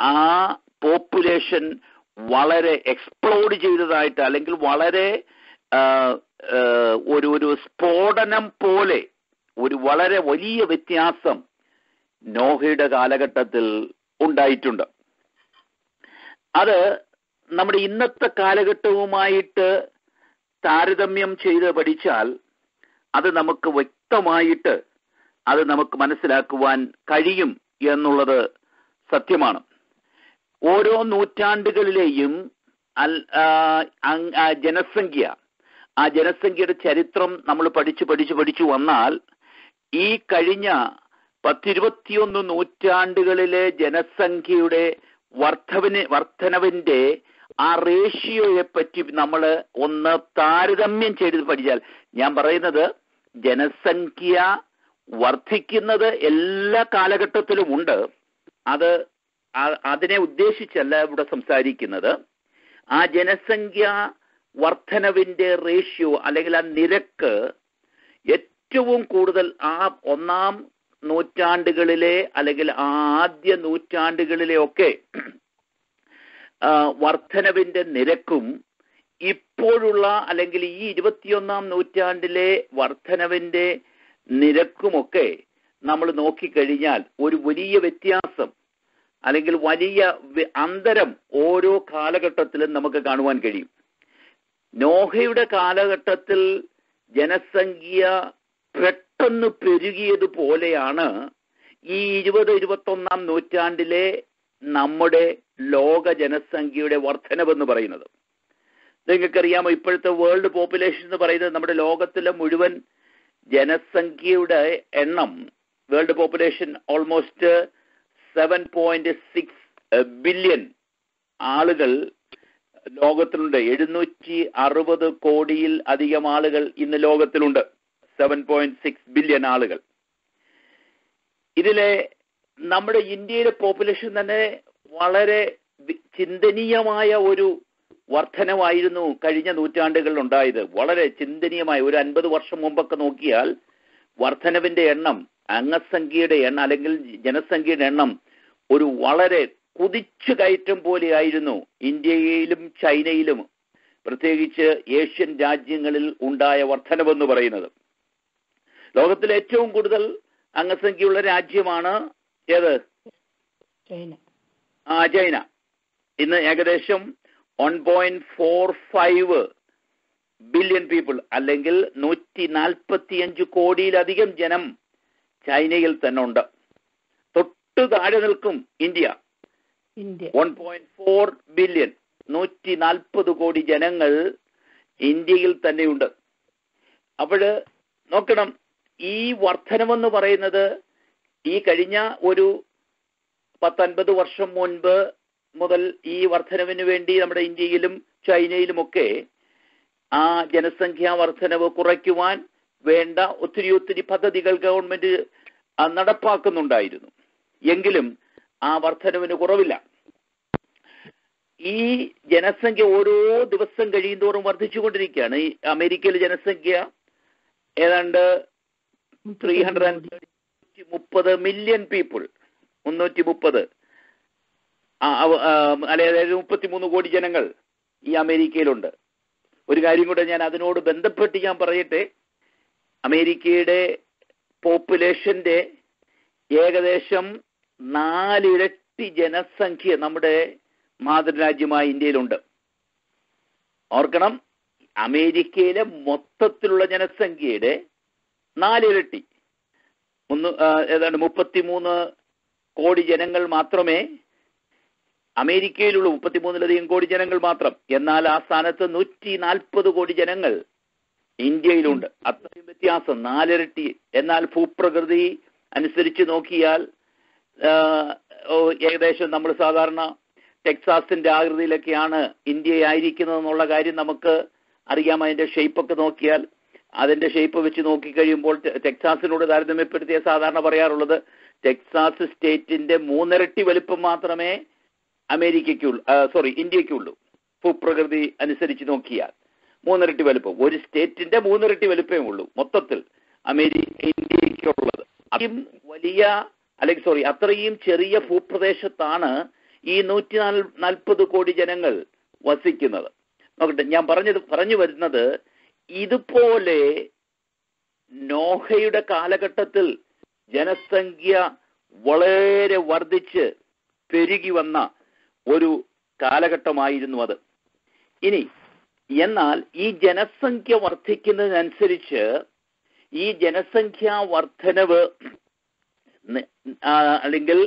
D: ആ പോപ്പുലേഷൻ വളരെ എക്സ്പ്ലോഡ് ചെയ്തതായിട്ട് അല്ലെങ്കിൽ വളരെ ഒരു ഒരു സ്ഫോടനം പോലെ ഒരു വളരെ വലിയ വ്യത്യാസം നോഹയുടെ കാലഘട്ടത്തിൽ ഉണ്ടായിട്ടുണ്ട്. അത് നമ്മുടെ ഇന്നത്തെ കാലഘട്ടവുമായിട്ട് താരതമ്യം ചെയ്ത് പഠിച്ചാൽ അത് നമുക്ക് വ്യക്തമായിട്ട് അത് നമുക്ക് മനസ്സിലാക്കുവാൻ കഴിയും എന്നുള്ളത് സത്യമാണ്. ഓരോ നൂറ്റാണ്ടുകളിലെയും ജനസംഖ്യ ആ ജനസംഖ്യയുടെ ചരിത്രം നമ്മൾ പഠിച്ച് പഠിച്ച് പഠിച്ചു വന്നാൽ ഈ കഴിഞ്ഞ പത്തിരുപത്തിയൊന്ന് നൂറ്റാണ്ടുകളിലെ ജനസംഖ്യയുടെ വർദ്ധവിന് വർധനവിന്റെ ആ റേഷ്യോയെ പറ്റി നമ്മൾ ഒന്ന് താരതമ്യം ചെയ്ത് പഠിച്ചാൽ ഞാൻ പറയുന്നത് ജനസംഖ്യ വർദ്ധിക്കുന്നത് എല്ലാ കാലഘട്ടത്തിലും ഉണ്ട്. അത് അതിനെ ഉദ്ദേശിച്ചല്ല ഇവിടെ സംസാരിക്കുന്നത്. ആ ജനസംഖ്യ വർധനവിന്റെ റേഷ്യോ അല്ലെങ്കിൽ ആ നിരക്ക് ഏറ്റവും കൂടുതൽ ആ ഒന്നാം നൂറ്റാണ്ടുകളിലെ അല്ലെങ്കിൽ ആദ്യ നൂറ്റാണ്ടുകളിലെ ഒക്കെ വർധനവിന്റെ നിരക്കും ഇപ്പോഴുള്ള അല്ലെങ്കിൽ ഈ ഇരുപത്തിയൊന്നാം നൂറ്റാണ്ടിലെ വർധനവിന്റെ നിരക്കുമൊക്കെ നമ്മൾ നോക്കിക്കഴിഞ്ഞാൽ ഒരു വലിയ വ്യത്യാസം അല്ലെങ്കിൽ വലിയ അന്തരം ഓരോ കാലഘട്ടത്തിലും നമുക്ക് കാണുവാൻ കഴിയും. നോഹയുടെ കാലഘട്ടത്തിൽ ജനസംഖ്യ പെട്ടെന്ന് പെരുകിയതുപോലെയാണ് ഈ ഇരുപത് ഇരുപത്തൊന്നാം നൂറ്റാണ്ടിലെ നമ്മുടെ ലോക ജനസംഖ്യയുടെ വർധനവെന്ന് പറയുന്നത്. നിങ്ങൾക്കറിയാമോ ഇപ്പോഴത്തെ വേൾഡ് പോപ്പുലേഷൻ എന്ന് പറയുന്നത് നമ്മുടെ ലോകത്തിലെ മുഴുവൻ ജനസംഖ്യയുടെ എണ്ണം world population almost seven point six billion ആളുകൾ ലോകത്തിലുണ്ട്. എഴുന്നൂറ്റി അറുപത് കോടിയിൽ അധികം ആളുകൾ ഇന്ന് ലോകത്തിലുണ്ട്. സെവൻ പോയിന്റ് സിക്സ് ബില്യൺ ആളുകൾ. ഇതിലെ നമ്മുടെ ഇന്ത്യയിലെ പോപ്പുലേഷൻ തന്നെ വളരെ ചിന്തനീയമായ ഒരു വർധനമായിരുന്നു കഴിഞ്ഞ നൂറ്റാണ്ടുകളിൽ ഉണ്ടായത് വളരെ ചിന്തനീയമായ ഒരു അൻപത് വർഷം മുമ്പൊക്കെ നോക്കിയാൽ വർധനവിന്റെ എണ്ണം അംഗസംഖ്യയുടെ എണ്ണം അല്ലെങ്കിൽ ജനസംഖ്യയുടെ എണ്ണം ഒരു വളരെ കുതിച്ചു കയറ്റം പോലെയായിരുന്നു ഇന്ത്യയിലും ചൈനയിലും പ്രത്യേകിച്ച് ഏഷ്യൻ രാജ്യങ്ങളിൽ ഉണ്ടായ വർധനവെന്ന് പറയുന്നത്. ലോകത്തിലെ ഏറ്റവും കൂടുതൽ അംഗസംഖ്യയുള്ള രാജ്യമാണ് ഏത്? ആ ചൈന ഇന്ന് ഏകദേശം one point four five billion people അല്ലെങ്കിൽ നൂറ്റി നാൽപ്പത്തിയഞ്ച് കോടിയിലധികം ജനം ചൈനയിൽ തന്നെ ഉണ്ട്. തൊട്ട് താഴെ നിൽക്കും India.
E: India.
D: One point four billion നൂറ്റി നാൽപ്പത് കോടി ജനങ്ങൾ ഇന്ത്യയിൽ തന്നെയുണ്ട്. അപ്പോഴ് നോക്കണം ഈ വർധനമെന്ന് പറയുന്നത് ഈ കഴിഞ്ഞ ഒരു പത്തൊൻപത് വർഷം മുൻപ് മുതൽ ഈ വർധനവിന് വേണ്ടി നമ്മുടെ ഇന്ത്യയിലും ചൈനയിലുമൊക്കെ ആ ജനസംഖ്യാ വർധനവ് കുറയ്ക്കുവാൻ വേണ്ട ഒത്തിരി ഒത്തിരി പദ്ധതികൾ ഗവൺമെന്റ് നടപ്പാക്കുന്നുണ്ടായിരുന്നു. എങ്കിലും ആ വർധനവിന് കുറവില്ല. ഈ ജനസംഖ്യ ഓരോ ദിവസം കഴിയുന്തോറും വർദ്ധിച്ചുകൊണ്ടിരിക്കുകയാണ്. ഈ അമേരിക്കയിലെ ജനസംഖ്യ ഏതാണ്ട് ത്രീ ഹൺഡ്രഡ് മുപ്പത് മില്യൺ പീപ്പിൾ മുന്നൂറ്റി മുപ്പത് അതായത് മുപ്പത്തിമൂന്ന് കോടി ജനങ്ങൾ ഈ അമേരിക്കയിലുണ്ട്. ഒരു കാര്യം കൂടെ ഞാൻ അതിനോട് ബന്ധപ്പെട്ട് ഞാൻ പറയട്ടെ. അമേരിക്കയുടെ പോപ്പുലേഷന്റെ ഏകദേശം നാലിരട്ടി ജനസംഖ്യ നമ്മുടെ മാതൃരാജ്യമായ ഇന്ത്യയിലുണ്ട്. ഓർക്കണം അമേരിക്കയിലെ മൊത്തത്തിലുള്ള ജനസംഖ്യയുടെ നാലിരട്ടി മുന്നു ആ, ഏതാണ്ട് മുപ്പത്തിമൂന്ന് കോടി ജനങ്ങൾ മാത്രമേ അമേരിക്കയിലുള്ള മുപ്പത്തിമൂന്നിലധികം കോടി ജനങ്ങൾ മാത്രം. എന്നാൽ ആ സ്ഥാനത്ത് നൂറ്റി നാൽപ്പത് കോടി ജനങ്ങൾ ഇന്ത്യയിലുണ്ട്. അത്രയും വ്യത്യാസം. നാലിരട്ടി. എന്നാൽ ഭൂപ്രകൃതി അനുസരിച്ച് നോക്കിയാൽ ഏകദേശം നമ്മൾ സാധാരണ ടെക്സാസിന്റെ ആകൃതിയിലൊക്കെയാണ് ഇന്ത്യ ആയിരിക്കുന്നത് എന്നുള്ള കാര്യം നമുക്ക് അറിയാം. അതിന്റെ ഷേപ്പൊക്കെ നോക്കിയാൽ അതിന്റെ ഷേപ്പ് വെച്ച് നോക്കിക്കഴിയുമ്പോൾ ടെക്സാസിനോട് താരതമ്യപ്പെടുത്തിയ സാധാരണ പറയാറുള്ളത്. ടെക്സാസ് സ്റ്റേറ്റിന്റെ മൂന്നിരട്ടി വലുപ്പം മാത്രമേ അമേരിക്കയ്ക്കുള്ളൂ സോറി ഇന്ത്യക്കുള്ളൂ ഭൂപ്രകൃതി അനുസരിച്ച് നോക്കിയാൽ മൂന്നിരട്ടി വലുപ്പം. ഒരു സ്റ്റേറ്റിന്റെ മൂന്നിരട്ടി വലുപ്പമേ ഉള്ളൂ മൊത്തത്തിൽ അമേരിക്ക ഇന്ത്യക്കുള്ളത് അത്രയും വലിയ അല്ലെങ്കിൽ സോറി അത്രയും ചെറിയ ഭൂപ്രദേശത്താണ് ഈ നൂറ്റി നാൽപ്പത് കോടി ജനങ്ങൾ വസിക്കുന്നത്. നോക്കട്ടെ ഞാൻ പറഞ്ഞത് പറഞ്ഞു വരുന്നത് ഇതുപോലെ നോഹയുടെ കാലഘട്ടത്തിൽ ജനസംഖ്യ വളരെ വർദ്ധിച്ച് പെരുകി വന്ന ഒരു കാലഘട്ടമായിരുന്നു അത്. ഇനി എന്നാൽ ഈ ജനസംഖ്യ വർദ്ധിക്കുന്നതിനനുസരിച്ച് ഈ ജനസംഖ്യാ വർധനവ് അല്ലെങ്കിൽ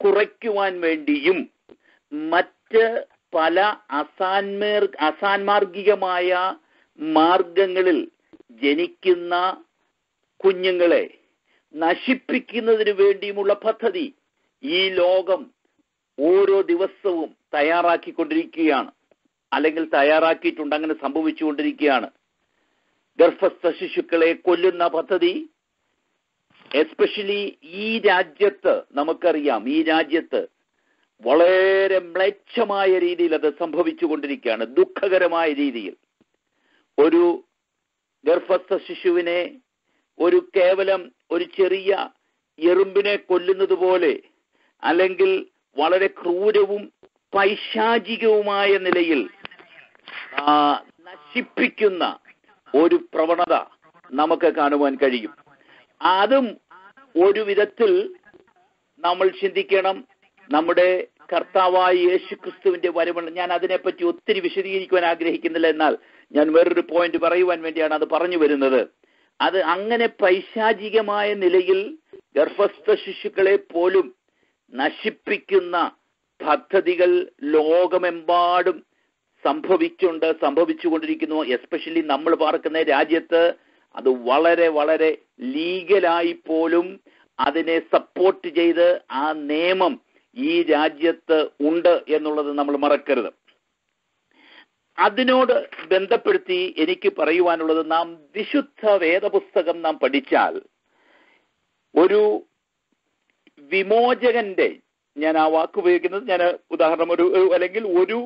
D: കുറയ്ക്കുവാൻ വേണ്ടിയും മറ്റ് പല അസാൻമേർ അസാൻമാർഗികമായ മാർഗങ്ങളിൽ ജനിക്കുന്ന കുഞ്ഞുങ്ങളെ നശിപ്പിക്കുന്നതിന് വേണ്ടിയുമുള്ള പദ്ധതി ഈ ലോകം ഓരോ ദിവസവും തയ്യാറാക്കിക്കൊണ്ടിരിക്കുകയാണ്. അല്ലെങ്കിൽ തയ്യാറാക്കിയിട്ടുണ്ട് അങ്ങനെ സംഭവിച്ചുകൊണ്ടിരിക്കുകയാണ്. ഗർഭസ്ഥ ശിശുക്കളെ കൊല്ലുന്ന പദ്ധതി എസ്പെഷ്യലി ഈ രാജ്യത്ത് നമുക്കറിയാം ഈ രാജ്യത്ത് വളരെ മ്ലേച്ഛമായ രീതിയിൽ അത് സംഭവിച്ചുകൊണ്ടിരിക്കുകയാണ് ദുഃഖകരമായ രീതിയിൽ. ഒരു ഗർഭസ്ഥ ശിശുവിനെ ഒരു കേവലം ഒരു ചെറിയ എറുമ്പിനെ കൊല്ലുന്നത് പോലെ അല്ലെങ്കിൽ വളരെ ക്രൂരവും പൈശാചികവുമായ നിലയിൽ നശിപ്പിക്കുന്ന ഒരു പ്രവണത നമുക്ക് കാണുവാൻ കഴിയും. അതും ഒരു വിധത്തിൽ നമ്മൾ ചിന്തിക്കണം നമ്മുടെ കർത്താവായ യേശു ക്രിസ്തുവിന്റെ ഞാൻ അതിനെപ്പറ്റി ഒത്തിരി വിശദീകരിക്കുവാൻ ആഗ്രഹിക്കുന്നില്ല എന്നാൽ ഞാൻ വേറൊരു പോയിന്റ് പറയുവാൻ വേണ്ടിയാണ് അത് പറഞ്ഞു വരുന്നത്. അത് അങ്ങനെ പൈശാചികമായ നിലയിൽ ഗർഭസ്ഥ ശിശുക്കളെ പോലും നശിപ്പിക്കുന്ന പദ്ധതികൾ ലോകമെമ്പാടും സംഭവിച്ചുണ്ട് സംഭവിച്ചുകൊണ്ടിരിക്കുന്നു. എസ്പെഷ്യലി നമ്മൾ പാർക്കുന്ന രാജ്യത്ത് അത് വളരെ വളരെ ലീഗലായി പോലും അതിനെ സപ്പോർട്ട് ചെയ്ത് ആ നിയമം ഈ രാജ്യത്ത് ഉണ്ട് എന്നുള്ളത് നമ്മൾ മറക്കരുത്. അതിനോട് ബന്ധപ്പെടുത്തി എനിക്ക് പറയുവാനുള്ളത് നാം വിശുദ്ധ വേദപുസ്തകം നാം പഠിച്ചാൽ ഒരു വിമോചകന്റെ ഞാൻ ആ വാക്ക് ഉപയോഗിക്കുന്നത് ഞാൻ ഉദാഹരണം ഒരു അല്ലെങ്കിൽ ഒരു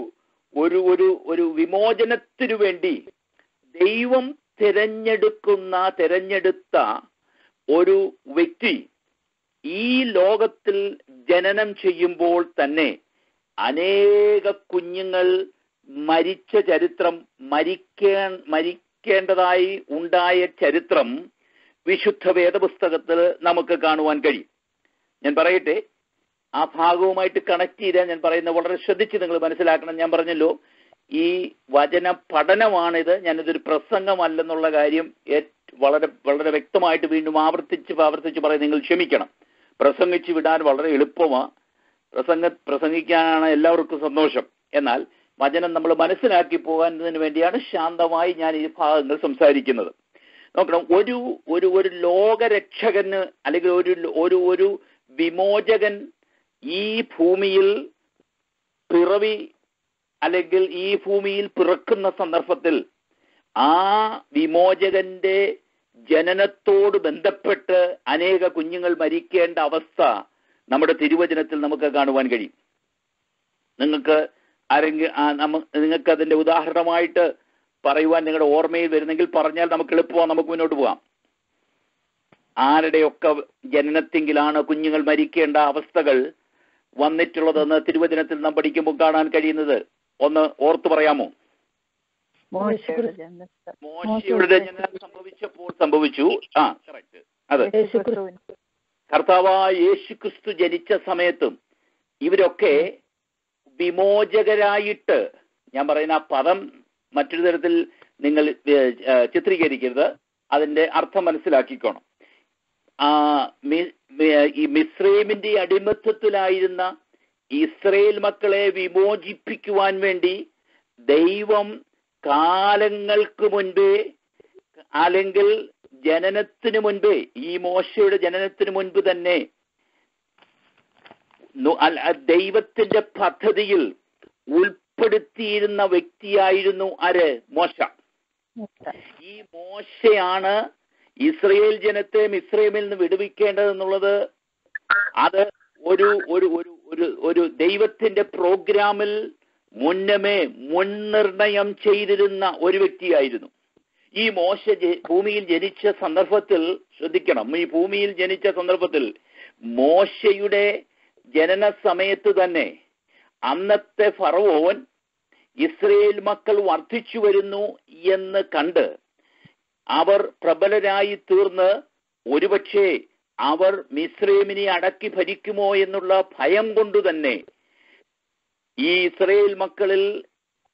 D: ഒരു ഒരു ഒരു വിമോചനത്തിനു വേണ്ടി ദൈവം തിരഞ്ഞെടുക്കുന്ന തിരഞ്ഞെടുത്ത ഒരു വ്യക്തി ഈ ലോകത്തിൽ ജനനം ചെയ്യുമ്പോൾ തന്നെ അനേക കുഞ്ഞുങ്ങൾ മരിച്ച ചരിത്രം മരിക്കേ മരിക്കേണ്ടതായി ഉണ്ടായ ചരിത്രം വിശുദ്ധ വേദപുസ്തകത്തിൽ നമുക്ക് കാണുവാൻ കഴിയും. ഞാൻ പറയട്ടെ ആ ഭാഗവുമായിട്ട് കണക്ട് ചെയ്താൽ ഞാൻ പറയുന്നത് വളരെ ശ്രദ്ധിച്ച് നിങ്ങൾ മനസ്സിലാക്കണം. ഞാൻ പറഞ്ഞല്ലോ ഈ വചന പഠനമാണിത് ഞാനിതൊരു പ്രസംഗമല്ലെന്നുള്ള കാര്യം വളരെ വളരെ വ്യക്തമായിട്ട് വീണ്ടും ആവർത്തിച്ച് ആവർത്തിച്ച് പറയും നിങ്ങൾ ക്ഷമിക്കണം. പ്രസംഗിച്ചു വിടാൻ വളരെ എളുപ്പമാണ് പ്രസംഗ പ്രസംഗിക്കാനാണ് എല്ലാവർക്കും സന്തോഷം. എന്നാൽ വചനം നമ്മൾ മനസ്സിലാക്കി പോകാനതിന് വേണ്ടിയാണ് ശാന്തമായി ഞാൻ ഈ ഭാഗങ്ങൾ സംസാരിക്കുന്നത്. നോക്കണം ഒരു ഒരു ഒരു ലോകരക്ഷകന് അല്ലെങ്കിൽ ഒരു ഒരു ഒരു വിമോചകൻ ഈ ഭൂമിയിൽ പിറവി അല്ലെങ്കിൽ ഈ ഭൂമിയിൽ പിറക്കുന്ന സന്ദർഭത്തിൽ ആ വിമോചകന്റെ ജനനത്തോട് ബന്ധപ്പെട്ട് അനേക കുഞ്ഞുങ്ങൾ മരിക്കേണ്ട അവസ്ഥ നമ്മുടെ തിരുവചനത്തിൽ നമുക്ക് കാണുവാൻ കഴിയും. നിങ്ങൾക്ക് ആരെങ്കിലും നിങ്ങൾക്ക് അതിന്റെ ഉദാഹരണമായിട്ട് പറയുവാൻ നിങ്ങളുടെ ഓർമ്മയിൽ വരുന്നെങ്കിൽ പറഞ്ഞാൽ നമുക്ക് എളുപ്പമാണ് നമുക്ക് മുന്നോട്ട് പോകാം. ആരുടെയൊക്കെ ജനനത്തെങ്കിലാണ് കുഞ്ഞുങ്ങൾ മരിക്കേണ്ട അവസ്ഥകൾ വന്നിട്ടുള്ളതെന്ന് തിരുവചനത്തിൽ നാം പഠിക്കുമ്പോൾ കാണാൻ കഴിയുന്നത്? ഒന്ന് ഓർത്തു പറയാമോ?
E: മോശയുടെ ജനനത്തെ
D: മോശയുടെ ജനനം സംഭവിച്ചപ്പോൾ സംഭവിച്ചു. ആ കറക്റ്റ് അതെ കർത്താവായ യേശു ക്രിസ്തു ജനിച്ച സമയത്തും ഇവരൊക്കെ വിമോചകരായിട്ട് ഞാൻ പറയുന്ന ആ പദം മറ്റൊരു തരത്തിൽ നിങ്ങൾ ചിത്രീകരിക്കരുത്. അതിന്റെ അർത്ഥം മനസ്സിലാക്കിക്കോണം. ആ ഈ മിസ്രൈമിന്റെ അടിമത്തത്തിലായിരുന്ന ഇസ്രയേൽ മക്കളെ വിമോചിപ്പിക്കുവാൻ വേണ്ടി ദൈവം കാലങ്ങൾക്ക് മുൻപേ അല്ലെങ്കിൽ ജനനത്തിന് മുൻപേ ഈ മോശയുടെ ജനനത്തിന് മുൻപ് തന്നെ ദൈവത്തിന്റെ പദ്ധതിയിൽ ഉൾപ്പെടുത്തിയിരുന്ന വ്യക്തിയായിരുന്നു ആര്? മോശ. ഈ മോശയാണ് ഇസ്രയേൽ ജനത്തെ മിസ്രൈമിൽ നിന്ന് വിടുവിക്കേണ്ടതെന്നുള്ളത്. അത് ഒരു ഒരു ഒരു ഒരു ഒരു ദൈവത്തിന്റെ പ്രോഗ്രാമിൽ മുന്നമേ മുൻനിർണയം ചെയ്തിരുന്ന ഒരു വ്യക്തിയായിരുന്നു. ഈ മോശ ഭൂമിയിൽ ജനിച്ച സന്ദർഭത്തിൽ ശ്രദ്ധിക്കണം ഈ ഭൂമിയിൽ ജനിച്ച സന്ദർഭത്തിൽ മോശയുടെ ജനന സമയത്ത് തന്നെ അന്നത്തെ ഫറവോൻ ഇസ്രയേൽ മക്കൾ വർദ്ധിച്ചു വരുന്നു എന്ന് കണ്ട് അവർ പ്രബലരായി തീർന്ന് ഒരുപക്ഷെ അവർ മിസ്രൈമിനെ അടക്കി ഭരിക്കുമോ എന്നുള്ള ഭയം കൊണ്ട് തന്നെ ഈ ഇസ്രയേൽ മക്കളിൽ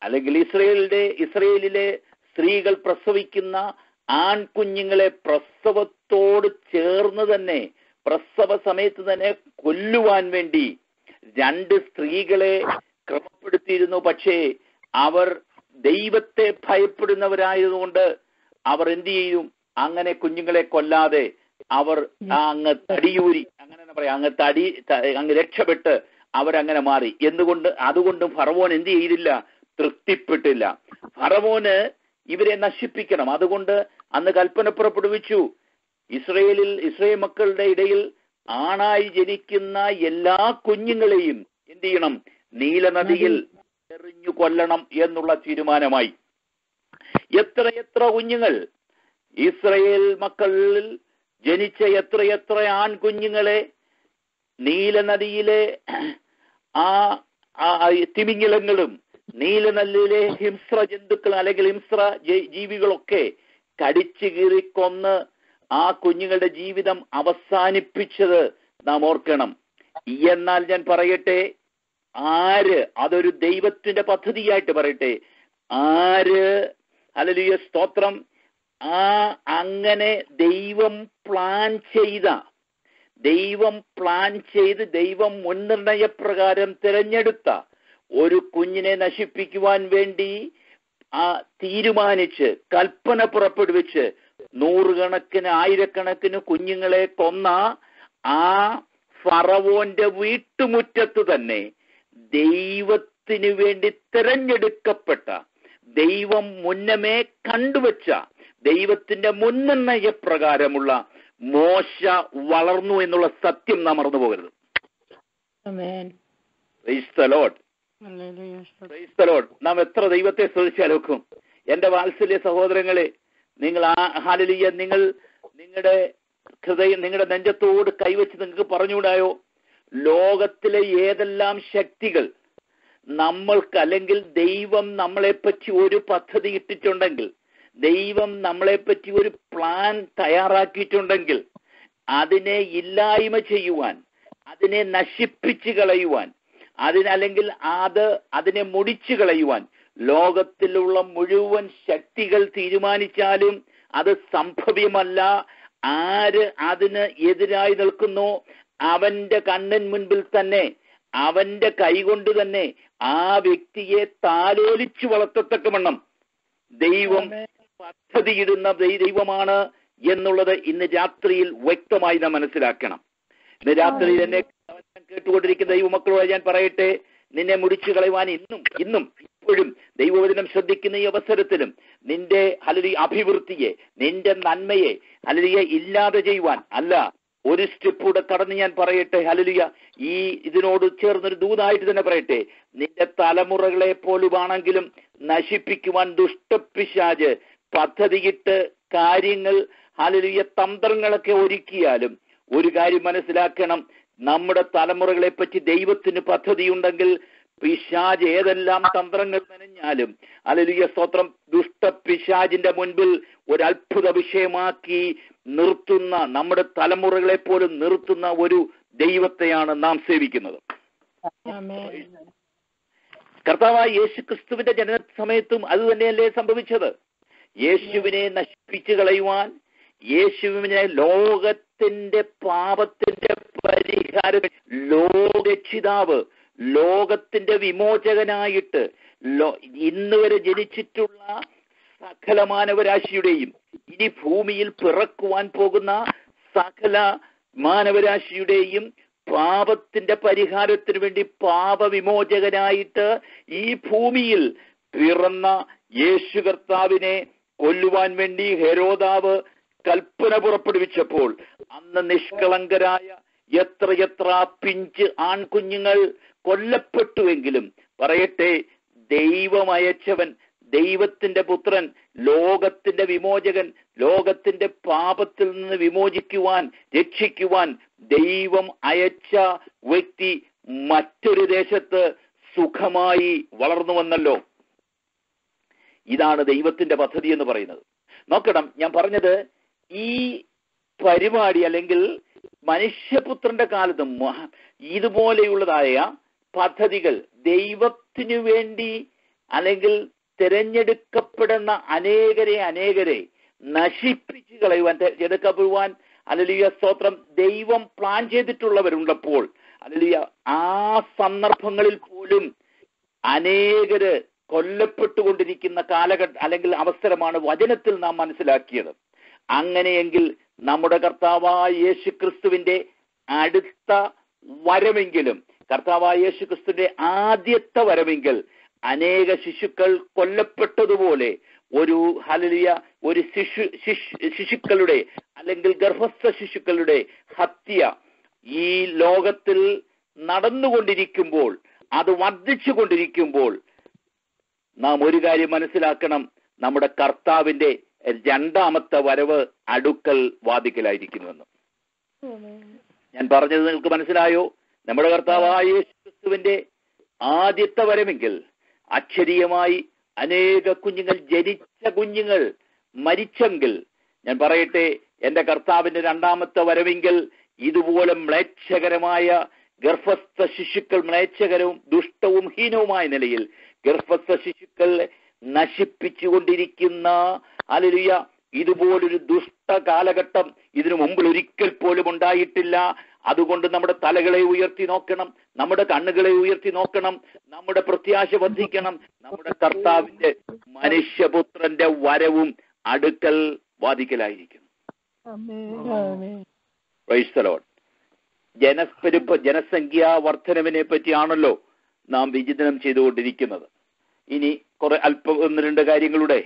D: അല്ലെങ്കിൽ ഇസ്രയേലിന്റെ ഇസ്രയേലിലെ സ്ത്രീകൾ പ്രസവിക്കുന്ന ആൺകുഞ്ഞുങ്ങളെ പ്രസവത്തോട് ചേർന്ന് തന്നെ പ്രസവ സമയത്ത് തന്നെ കൊല്ലുവാൻ വേണ്ടി രണ്ട് സ്ത്രീകളെ ക്രമപ്പെടുത്തിയിരുന്നു. പക്ഷേ അവർ ദൈവത്തെ ഭയപ്പെടുന്നവരായതുകൊണ്ട് അവർ എന്തു ചെയ്യും? അങ്ങനെ കുഞ്ഞുങ്ങളെ കൊല്ലാതെ അവർ അങ്ങ് തടിയൂരി അങ്ങനെ പറയാം അങ്ങ് തടി അങ്ങ് രക്ഷപ്പെട്ട് അവരങ്ങനെ മാറി. എന്തുകൊണ്ട്? അതുകൊണ്ടും ഫറവോൻ എന്ത് ചെയ്തില്ല? തൃപ്തിപ്പെട്ടില്ല. ഫറവോന് ഇവരെ നശിപ്പിക്കണം. അതുകൊണ്ട് അന്ന് കൽപ്പന പുറപ്പെടുവിച്ചു ഇസ്രയേലിൽ ഇസ്രയേൽ മക്കളുടെ ഇടയിൽ ആണായി ജനിക്കുന്ന എല്ലാ കുഞ്ഞുങ്ങളെയും എന്ത് ചെയ്യണം? നീലനദിയിൽ എറിഞ്ഞു കൊല്ലണം എന്നുള്ള തീരുമാനമായി. എത്ര എത്ര കുഞ്ഞുങ്ങൾ? ഇസ്രയേൽ മക്കളിൽ ജനിച്ച എത്രയെത്ര ആൺകുഞ്ഞുങ്ങളെ? നീലനദിയിലെ ആ തിമിംഗലങ്ങളും നീലനല്ലിലെ ഹിംസ്ര ജന്തുക്കൾ അല്ലെങ്കിൽ ഹിംസ്ര ജീവികളൊക്കെ കടിച്ചു കീറി കൊന്ന് ആ കുഞ്ഞുങ്ങളുടെ ജീവിതം അവസാനിപ്പിച്ചത് നാം ഓർക്കണം. എന്നാൽ ഞാൻ പറയട്ടെ ആര് അതൊരു ദൈവത്തിന്റെ പദ്ധതിയായിട്ട് പറയട്ടെ. ആര് അലലിയ സ്തോത്രം. ആ അങ്ങനെ ദൈവം പ്ലാൻ ചെയ്ത ദൈവം പ്ലാൻ ചെയ്ത് ദൈവം മുൻനിർണയപ്രകാരം തിരഞ്ഞെടുത്ത ഒരു കുഞ്ഞിനെ നശിപ്പിക്കുവാൻ വേണ്ടി ആ തീരുമാനിച്ച് കൽപ്പന പുറപ്പെടുവിച്ച് നൂറുകണക്കിന് ആയിരക്കണക്കിന് കുഞ്ഞുങ്ങളെ കൊന്ന ആ ഫറവോന്റെ വീട്ടുമുറ്റത്ത് തന്നെ ദൈവത്തിന് വേണ്ടി തിരഞ്ഞെടുക്കപ്പെട്ട ദൈവം മുന്നമേ കണ്ടുവച്ച ദൈവത്തിന്റെ മുൻനിർണയ പ്രകാരമുള്ള മോശ വളർന്നു എന്നുള്ള സത്യം നാം മറന്നു പോകരുത്. നാം എത്ര ദൈവത്തെ ശ്രദ്ധിച്ചാലോക്കും എന്റെ വാത്സല്യ സഹോദരങ്ങളെ നിങ്ങൾ ആ ഹാലലിയ നിങ്ങൾ നിങ്ങളുടെ ഹൃദയം നിങ്ങളുടെ നെഞ്ചത്തോട് കൈവച്ച് നിങ്ങൾക്ക് പറഞ്ഞുകൂടായോ? ലോകത്തിലെ ഏതെല്ലാം ശക്തികൾ നമ്മൾക്ക് അല്ലെങ്കിൽ ദൈവം നമ്മളെപ്പറ്റി ഒരു പദ്ധതി ഇട്ടിട്ടുണ്ടെങ്കിൽ ദൈവം നമ്മളെപ്പറ്റി ഒരു പ്ലാൻ തയ്യാറാക്കിയിട്ടുണ്ടെങ്കിൽ അതിനെ ഇല്ലായ്മ ചെയ്യുവാൻ അതിനെ നശിപ്പിച്ച് കളയുവാൻ അതിനല്ലെങ്കിൽ അത് അതിനെ മുടിച്ചു കളയുവാൻ ലോകത്തിലുള്ള മുഴുവൻ ശക്തികൾ തീരുമാനിച്ചാലും അത് സംഭവ്യമല്ല. ആര് അതിന് എതിരായി നിൽക്കുന്നു അവന്റെ കണ്ണൻ മുൻപിൽ തന്നെ അവന്റെ കൈകൊണ്ട് തന്നെ ആ വ്യക്തിയെ താലോലിച്ചു വളർത്തത്തക്കവണ്ണം ദൈവം പദ്ധതിയിടുന്ന ദൈവമാണ് എന്നുള്ളത് ഇന്ന് രാത്രിയിൽ വ്യക്തമായി നാം മനസ്സിലാക്കണം. ഇന്ന് രാത്രിയിൽ എന്നെ കേട്ടുകൊണ്ടിരിക്കുന്ന ദൈവമക്കളോട് ഞാൻ പറയട്ടെ നിന്നെ മുടിച്ചു കളയുവാൻ ഇന്നും ഇന്നും ഇപ്പോഴും ദൈവവചനം ശ്രദ്ധിക്കുന്ന ഈ അവസരത്തിലും നിന്റെ ഹലരി അഭിവൃദ്ധിയെ നിന്റെ നന്മയെ ഹലരിയെ ഇല്ലാതെ ചെയ്യുവാൻ അല്ല. ഒരു സ്റ്റെപ്പ് കൂടെ കടന്ന് ഞാൻ പറയട്ടെ ഹലലിയ ഈ ഇതിനോട് ചേർന്നൊരു ദൂതായിട്ട് തന്നെ പറയട്ടെ. നിന്റെ തലമുറകളെ പോലുമാണെങ്കിലും നശിപ്പിക്കുവാൻ ദുഷ്ടപ്പിശാജ് പദ്ധതിയിട്ട് കാര്യങ്ങൾ ഹലലിയ തന്ത്രങ്ങളൊക്കെ ഒരുക്കിയാലും ഒരു കാര്യം മനസ്സിലാക്കണം. നമ്മുടെ തലമുറകളെ പറ്റി ദൈവത്തിന് പദ്ധതിയുണ്ടെങ്കിൽ പിശാജ് ഏതെല്ലാം തന്ത്രങ്ങൾ നനഞ്ഞാലും അലലിയ സ്തോത്രം ദുഷ്ട പിശാജിന്റെ മുൻപിൽ ഒരു അത്ഭുത വിഷയമാക്കി നിർത്തുന്ന നമ്മുടെ തലമുറകളെ പോലും നിർത്തുന്ന ഒരു ദൈവത്തെയാണ് നാം സേവിക്കുന്നത്. കർത്താവായ യേശു ക്രിസ്തുവിന്റെ ജനന സമയത്തും അത് തന്നെയല്ലേ സംഭവിച്ചത് യേശുവിനെ നശിപ്പിച്ചു കളയുവാൻ യേശുവിനെ ലോക ലോകത്തിന്റെ പാപത്തിന്റെ പരിഹാരം ലോകരക്ഷിതാവ് ലോകത്തിന്റെ വിമോചകനായിട്ട് ഇന്ന് വരെ ജനിച്ചിട്ടുള്ള സകല മാനവരാശിയുടെയും ഇനി ഭൂമിയിൽ പിറക്കുവാൻ പോകുന്ന സകല മാനവരാശിയുടെയും പാപത്തിന്റെ പരിഹാരത്തിന് വേണ്ടി പാപവിമോചകനായിട്ട് ഈ ഭൂമിയിൽ പിറന്ന യേശു കർത്താവിനെ കൊല്ലുവാൻ വേണ്ടി ഹെരോദാവ് കൽപ്പന പുറപ്പെടുവിച്ചപ്പോൾ അന്ന് നിഷ്കളങ്കരായ എത്രയെത്ര പിഞ്ച് ആൺകുഞ്ഞുങ്ങൾ കൊല്ലപ്പെട്ടുവെങ്കിലും പറയട്ടെ ദൈവമയച്ചവൻ ദൈവത്തിന്റെ പുത്രൻ ലോകത്തിന്റെ വിമോചകൻ ലോകത്തിന്റെ പാപത്തിൽ നിന്ന് വിമോചിക്കുവാൻ രക്ഷിക്കുവാൻ ദൈവം അയച്ച വ്യക്തി മറ്റൊരു ദേശത്ത് സുഖമായി വളർന്നു വന്നല്ലോ. ഇതാണ് ദൈവത്തിന്റെ പദ്ധതി എന്ന് പറയുന്നത്. നോക്കണം ഞാൻ പറഞ്ഞത് ഈ പരിപാടി അല്ലെങ്കിൽ മനുഷ്യപുത്രന്റെ കാലത്ത് ഇതുപോലെയുള്ളതായ പദ്ധതികൾ ദൈവത്തിനു വേണ്ടി അല്ലെങ്കിൽ തിരഞ്ഞെടുക്കപ്പെടുന്ന അനേകരെ അനേകരെ നശിപ്പിച്ചു കളയുവാൻ തിരഞ്ഞെടുക്കപ്പെടുവാൻ അലലിയ സ്തോത്രം ദൈവം പ്ലാൻ ചെയ്തിട്ടുള്ളവരുള്ളപ്പോൾ അലലിയ ആ സന്ദർഭങ്ങളിൽ പോലും അനേകര് കൊല്ലപ്പെട്ടുകൊണ്ടിരിക്കുന്ന കാലഘട്ട അല്ലെങ്കിൽ അവസരമാണ് വചനത്തിൽ നാം മനസ്സിലാക്കിയത്. അങ്ങനെയെങ്കിൽ നമ്മുടെ കർത്താവായ യേശു ക്രിസ്തുവിന്റെ അടുത്ത വരമെങ്കിലും കർത്താവായ യേശു ക്രിസ്തുവിന്റെ ആദ്യത്തെ വരവെങ്കിൽ അനേക ശിശുക്കൾ കൊല്ലപ്പെട്ടതുപോലെ ഒരു ഹലലിയ ഒരു ശിശു ശിശു ശിശുക്കളുടെ അല്ലെങ്കിൽ ഗർഭസ്ഥ ശിശുക്കളുടെ ഹത്യ ഈ ലോകത്തിൽ നടന്നുകൊണ്ടിരിക്കുമ്പോൾ അത് വർദ്ധിച്ചു കൊണ്ടിരിക്കുമ്പോൾ നാം ഒരു കാര്യം മനസ്സിലാക്കണം. നമ്മുടെ കർത്താവിന്റെ രണ്ടാമത്തെ വരവ് അടുക്കൽ വാദിക്കലായിരിക്കുന്നുവെന്ന് ഞാൻ പറഞ്ഞത് നിങ്ങൾക്ക് മനസ്സിലായോ? നമ്മുടെ കർത്താവായ യേശുക്രിസ്തുവിന്റെ ആദ്യത്തെ വരമെങ്കിൽ അക്ഷരീയമായി അനേക കുഞ്ഞുങ്ങൾ ജനിച്ച കുഞ്ഞുങ്ങൾ മരിച്ചെങ്കിൽ ഞാൻ പറയട്ടെ എന്റെ കർത്താവിന്റെ രണ്ടാമത്തെ വരവെങ്കിൽ ഇതുപോലെ മ്ലേച്ഛകരമായ ഗർഭസ്ഥ ശിശുക്കൾ മ്ലേച്ഛകരവും ദുഷ്ടവും ഹീനവുമായ നിലയിൽ ഗർഭസ്ഥ ശിശുക്കളെ നശിപ്പിച്ചുകൊണ്ടിരിക്കുന്ന അലലിയ ഇതുപോലൊരു ദുഷ്ട കാലഘട്ടം ഇതിനു മുമ്പിൽ ഒരിക്കൽ പോലും ഉണ്ടായിട്ടില്ല. അതുകൊണ്ട് നമ്മുടെ തലകളെ ഉയർത്തി നോക്കണം നമ്മുടെ കണ്ണുകളെ ഉയർത്തി നോക്കണം നമ്മുടെ പ്രത്യാശ വർദ്ധിക്കണം. നമ്മുടെ കർത്താവിന്റെ മനുഷ്യപുത്രന്റെ വരവും അടുക്കൽ വാദിക്കലായിരിക്കും. ജനപ്പെരുപ്പ് ജനസംഖ്യാ വർധനവിനെ പറ്റിയാണല്ലോ നാം വിചിന്തനം ചെയ്തുകൊണ്ടിരിക്കുന്നത്. ഇനി കുറെ അല്പം ഒന്ന് രണ്ട് കാര്യങ്ങളുടെ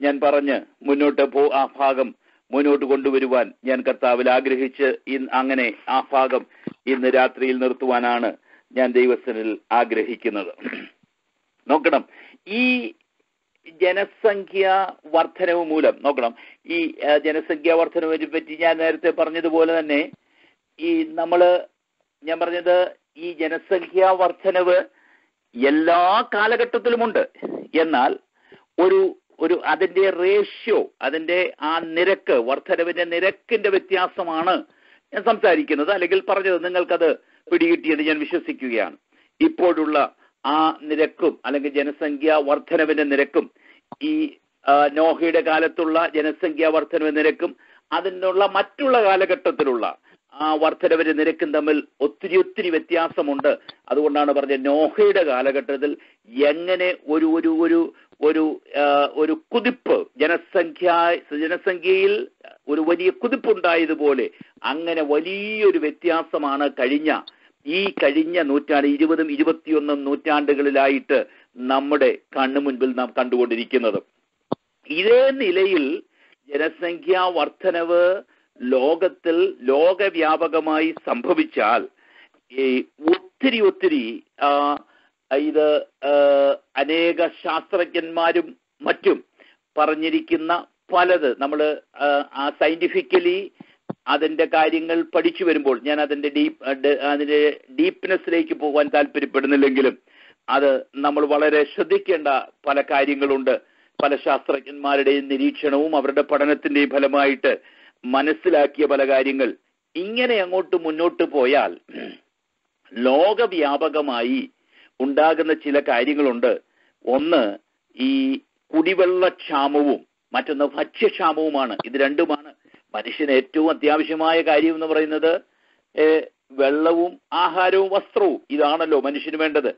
D: ഞാൻ പറഞ്ഞ് മുന്നോട്ട് പോ ആ ഭാഗം മുന്നോട്ട് കൊണ്ടുവരുവാൻ ഞാൻ കർത്താവിൽ ആഗ്രഹിച്ച് അങ്ങനെ ആ ഭാഗം ഇന്ന് രാത്രിയിൽ നിർത്തുവാനാണ് ഞാൻ ദൈവസ്ഥനിൽ ആഗ്രഹിക്കുന്നത്. നോക്കണം. ഈ ജനസംഖ്യ വർധനവ് മൂലം നോക്കണം. ഈ ജനസംഖ്യ വർധനവിനെ പറ്റി ഞാൻ നേരത്തെ പറഞ്ഞതുപോലെ തന്നെ ഈ നമ്മൾ ഞാൻ പറഞ്ഞത് ഈ ജനസംഖ്യ വർധനവ് എല്ലാ കാലഘട്ടത്തിലുമുണ്ട്. എന്നാൽ ഒരു ഒരു അതിന്റെ റേഷ്യോ അതിന്റെ ആ നിരക്ക് വർധനവിന്റെ നിരക്കിന്റെ വ്യത്യാസമാണ് ഞാൻ സംസാരിക്കുന്നത്. അല്ലെങ്കിൽ പറഞ്ഞത് നിങ്ങൾക്കത് പിടികിട്ടിയെന്ന് ഞാൻ വിശ്വസിക്കുകയാണ്. ഇപ്പോഴുള്ള ആ നിരക്കും അല്ലെങ്കിൽ ജനസംഖ്യ വർധനവിന്റെ നിരക്കും ഈ നോഹയുടെ കാലത്തുള്ള ജനസംഖ്യ വർധനവ് നിരക്കും അതിനുള്ള മറ്റുള്ള കാലഘട്ടത്തിലുള്ള ആ വർധനവിന്റെ നിരക്കും തമ്മിൽ ഒത്തിരി ഒത്തിരി വ്യത്യാസമുണ്ട്. അതുകൊണ്ടാണ് പറഞ്ഞത് നോഹയുടെ കാലഘട്ടത്തിൽ എങ്ങനെ ഒരു ഒരു ഒരു ഒരു ഒരു കുതിപ്പ് ജനസംഖ്യ ജനസംഖ്യയിൽ ഒരു വലിയ കുതിപ്പുണ്ടായതുപോലെ അങ്ങനെ വലിയൊരു വ്യത്യാസമാണ് കഴിഞ്ഞ ഈ കഴിഞ്ഞ നൂറ്റാണ്ട് ഇരുപതും ഇരുപത്തിയൊന്നും നൂറ്റാണ്ടുകളിലായിട്ട് നമ്മുടെ കണ്ണു മുൻപിൽ നാം കണ്ടുകൊണ്ടിരിക്കുന്നത്. ഇതേ നിലയിൽ ജനസംഖ്യാ വർധനവ് ലോകത്തിൽ ലോകവ്യാപകമായി സംഭവിച്ചാൽ ഒത്തിരി ഒത്തിരി ഇത് അനേക ശാസ്ത്രജ്ഞന്മാരും മറ്റും പറഞ്ഞിരിക്കുന്ന പലത്. നമ്മൾ സയന്റിഫിക്കലി അതിന്റെ കാര്യങ്ങൾ പഠിച്ചു വരുമ്പോൾ ഞാൻ അതിന്റെ ഡീപ്പ് അതിന്റെ ഡീപ്നെസ്സിലേക്ക് പോകാൻ താല്പര്യപ്പെടുന്നില്ലെങ്കിലും അത് നമ്മൾ വളരെ ശ്രദ്ധിക്കേണ്ട പല കാര്യങ്ങളുണ്ട്. പല ശാസ്ത്രജ്ഞന്മാരുടെയും നിരീക്ഷണവും അവരുടെ പഠനത്തിന്റെയും ഫലമായിട്ട് മനസ്സിലാക്കിയ പല കാര്യങ്ങൾ. ഇങ്ങനെ അങ്ങോട്ട് മുന്നോട്ട് പോയാൽ ലോകവ്യാപകമായി ഉണ്ടാകുന്ന ചില കാര്യങ്ങളുണ്ട്. ഒന്ന് ഈ കുടിവെള്ളക്ഷാമവും മറ്റൊന്ന് ഭക്ഷ്യക്ഷാമവുമാണ്. ഇത് രണ്ടുമാണ്. മനുഷ്യന് ഏറ്റവും അത്യാവശ്യമായ കാര്യം എന്ന് പറയുന്നത് വെള്ളവും ആഹാരവും വസ്ത്രവും. ഇതാണല്ലോ മനുഷ്യന് വേണ്ടത്.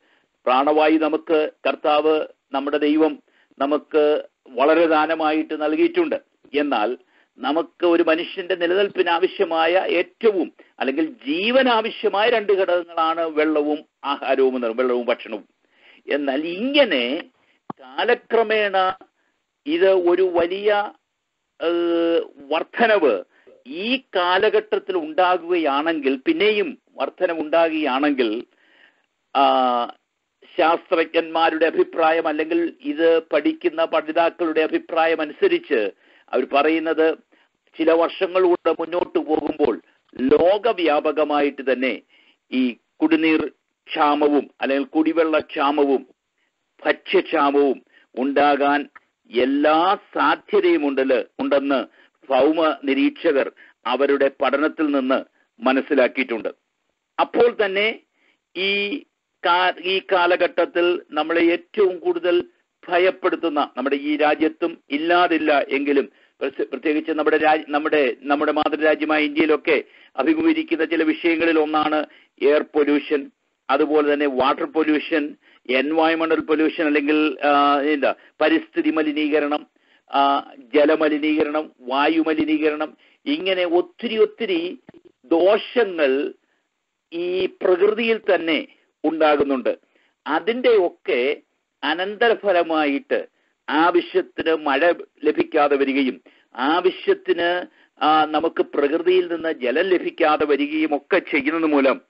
D: പ്രാണവായു നമുക്ക് കർത്താവ് നമ്മുടെ ദൈവം നമുക്ക് വളരെ ദാനമായിട്ട് നൽകിയിട്ടുണ്ട്. എന്നാൽ നമുക്ക് ഒരു മനുഷ്യന്റെ നിലനിൽപ്പിന് ആവശ്യമായ ഏറ്റവും അല്ലെങ്കിൽ ജീവൻ ആവശ്യമായ രണ്ട് ഘടകങ്ങളാണ് വെള്ളവും ആഹാരവും വെള്ളവും ഭക്ഷണവും. എന്നാൽ ഇങ്ങനെ കാലക്രമേണ ഇത് ഒരു വലിയ വർധനവ് ഈ കാലഘട്ടത്തിൽ ഉണ്ടാകുകയാണെങ്കിൽ പിന്നെയും വർധനം ഉണ്ടാകുകയാണെങ്കിൽ ശാസ്ത്രജ്ഞന്മാരുടെ അഭിപ്രായം അല്ലെങ്കിൽ ഇത് പഠിക്കുന്ന പഠിതാക്കളുടെ അഭിപ്രായം അനുസരിച്ച് അവർ പറയുന്നത് ചില വർഷങ്ങളിലൂടെ മുന്നോട്ട് പോകുമ്പോൾ ലോകവ്യാപകമായിട്ട് തന്നെ ഈ കുടിനീർ ക്ഷാമവും അല്ലെങ്കിൽ കുടിവെള്ള ക്ഷാമവും ഭക്ഷ്യക്ഷാമവും ഉണ്ടാകാൻ എല്ലാ സാധ്യതയും ഉണ്ടൽ ഉണ്ടെന്ന് ഭൗമ നിരീക്ഷകർ അവരുടെ പഠനത്തിൽ നിന്ന് മനസ്സിലാക്കിയിട്ടുണ്ട്. അപ്പോൾ തന്നെ ഈ ഈ കാലഘട്ടത്തിൽ നമ്മളെ ഏറ്റവും കൂടുതൽ ഭയപ്പെടുത്തുന്ന നമ്മുടെ ഈ രാജ്യത്തും ഇല്ലാതില്ല എങ്കിലും പ്രത്യേകിച്ച് നമ്മുടെ രാജ് നമ്മുടെ നമ്മുടെ മാതൃരാജ്യമായ ഇന്ത്യയിലൊക്കെ അഭിമുഖീകരിക്കുന്ന ചില വിഷയങ്ങളിൽ ഒന്നാണ് എയർ പൊല്യൂഷൻ അതുപോലെ തന്നെ വാട്ടർ പൊല്യൂഷൻ എൻവയോൺമെന്റൽ പൊല്യൂഷൻ അല്ലെങ്കിൽ എന്താ പരിസ്ഥിതി മലിനീകരണം ജലമലിനീകരണം വായു മലിനീകരണം. ഇങ്ങനെ ഒത്തിരി ഒത്തിരി ദോഷങ്ങൾ ഈ പ്രകൃതിയിൽ തന്നെ ഉണ്ടാകുന്നുണ്ട്. അതിന്റെ ഒക്കെ അനന്തരഫലമായിട്ട് ആവശ്യത്തിന് മഴ ലഭിക്കാതെ വരികയും ആവശ്യത്തിന് നമുക്ക് പ്രകൃതിയിൽ നിന്ന് ജലം ലഭിക്കാതെ വരികയും ഒക്കെ ചെയ്യുന്നത് മൂലം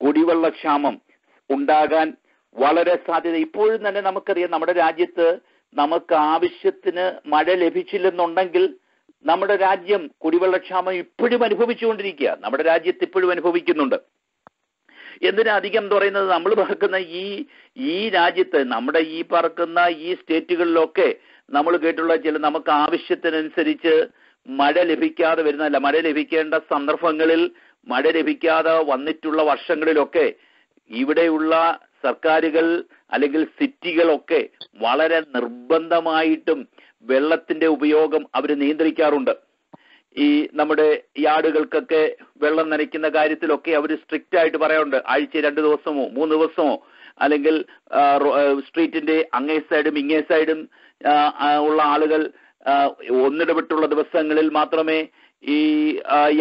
D: കുടിവെള്ളക്ഷാമം ഉണ്ടാകാൻ വളരെ സാധ്യത. ഇപ്പോഴും തന്നെ നമുക്കറിയാം നമ്മുടെ രാജ്യത്ത് നമുക്ക് ആവശ്യത്തിന് മഴ ലഭിച്ചില്ലെന്നുണ്ടെങ്കിൽ നമ്മുടെ രാജ്യം കുടിവെള്ളക്ഷാമം ഇപ്പോഴും അനുഭവിച്ചുകൊണ്ടിരിക്കുക നമ്മുടെ രാജ്യത്ത് ഇപ്പോഴും അനുഭവിക്കുന്നുണ്ട്. എന്തിനധികം എന്ന് പറയുന്നത് നമ്മൾ പറക്കുന്ന ഈ ഈ രാജ്യത്ത് നമ്മുടെ ഈ പറക്കുന്ന ഈ സ്റ്റേറ്റുകളിലൊക്കെ നമ്മൾ കേട്ടുള്ള ചില നമുക്ക് ആവശ്യത്തിനനുസരിച്ച് മഴ ലഭിക്കാതെ വരുന്നതല്ല. മഴ ലഭിക്കേണ്ട സന്ദർഭങ്ങളിൽ മഴ ലഭിക്കാതെ വന്നിട്ടുള്ള വർഷങ്ങളിലൊക്കെ ഇവിടെയുള്ള സർക്കാരുകൾ അല്ലെങ്കിൽ സിറ്റികളൊക്കെ വളരെ നിർബന്ധമായിട്ടും വെള്ളത്തിന്റെ ഉപയോഗം അവർ നിയന്ത്രിക്കാറുണ്ട്. ഈ നമ്മുടെ യാർഡുകൾക്കൊക്കെ വെള്ളം നനയ്ക്കുന്ന കാര്യത്തിലൊക്കെ അവർ സ്ട്രിക്റ്റ് ആയിട്ട് പറയാറുണ്ട്. ആഴ്ച രണ്ട് ദിവസമോ മൂന്ന് ദിവസമോ അല്ലെങ്കിൽ സ്ട്രീറ്റിന്റെ അങ്ങേ സൈഡും ഇങ്ങേ സൈഡും ഉള്ള ആളുകൾ ഒന്നിടപെട്ടുള്ള ദിവസങ്ങളിൽ മാത്രമേ ഈ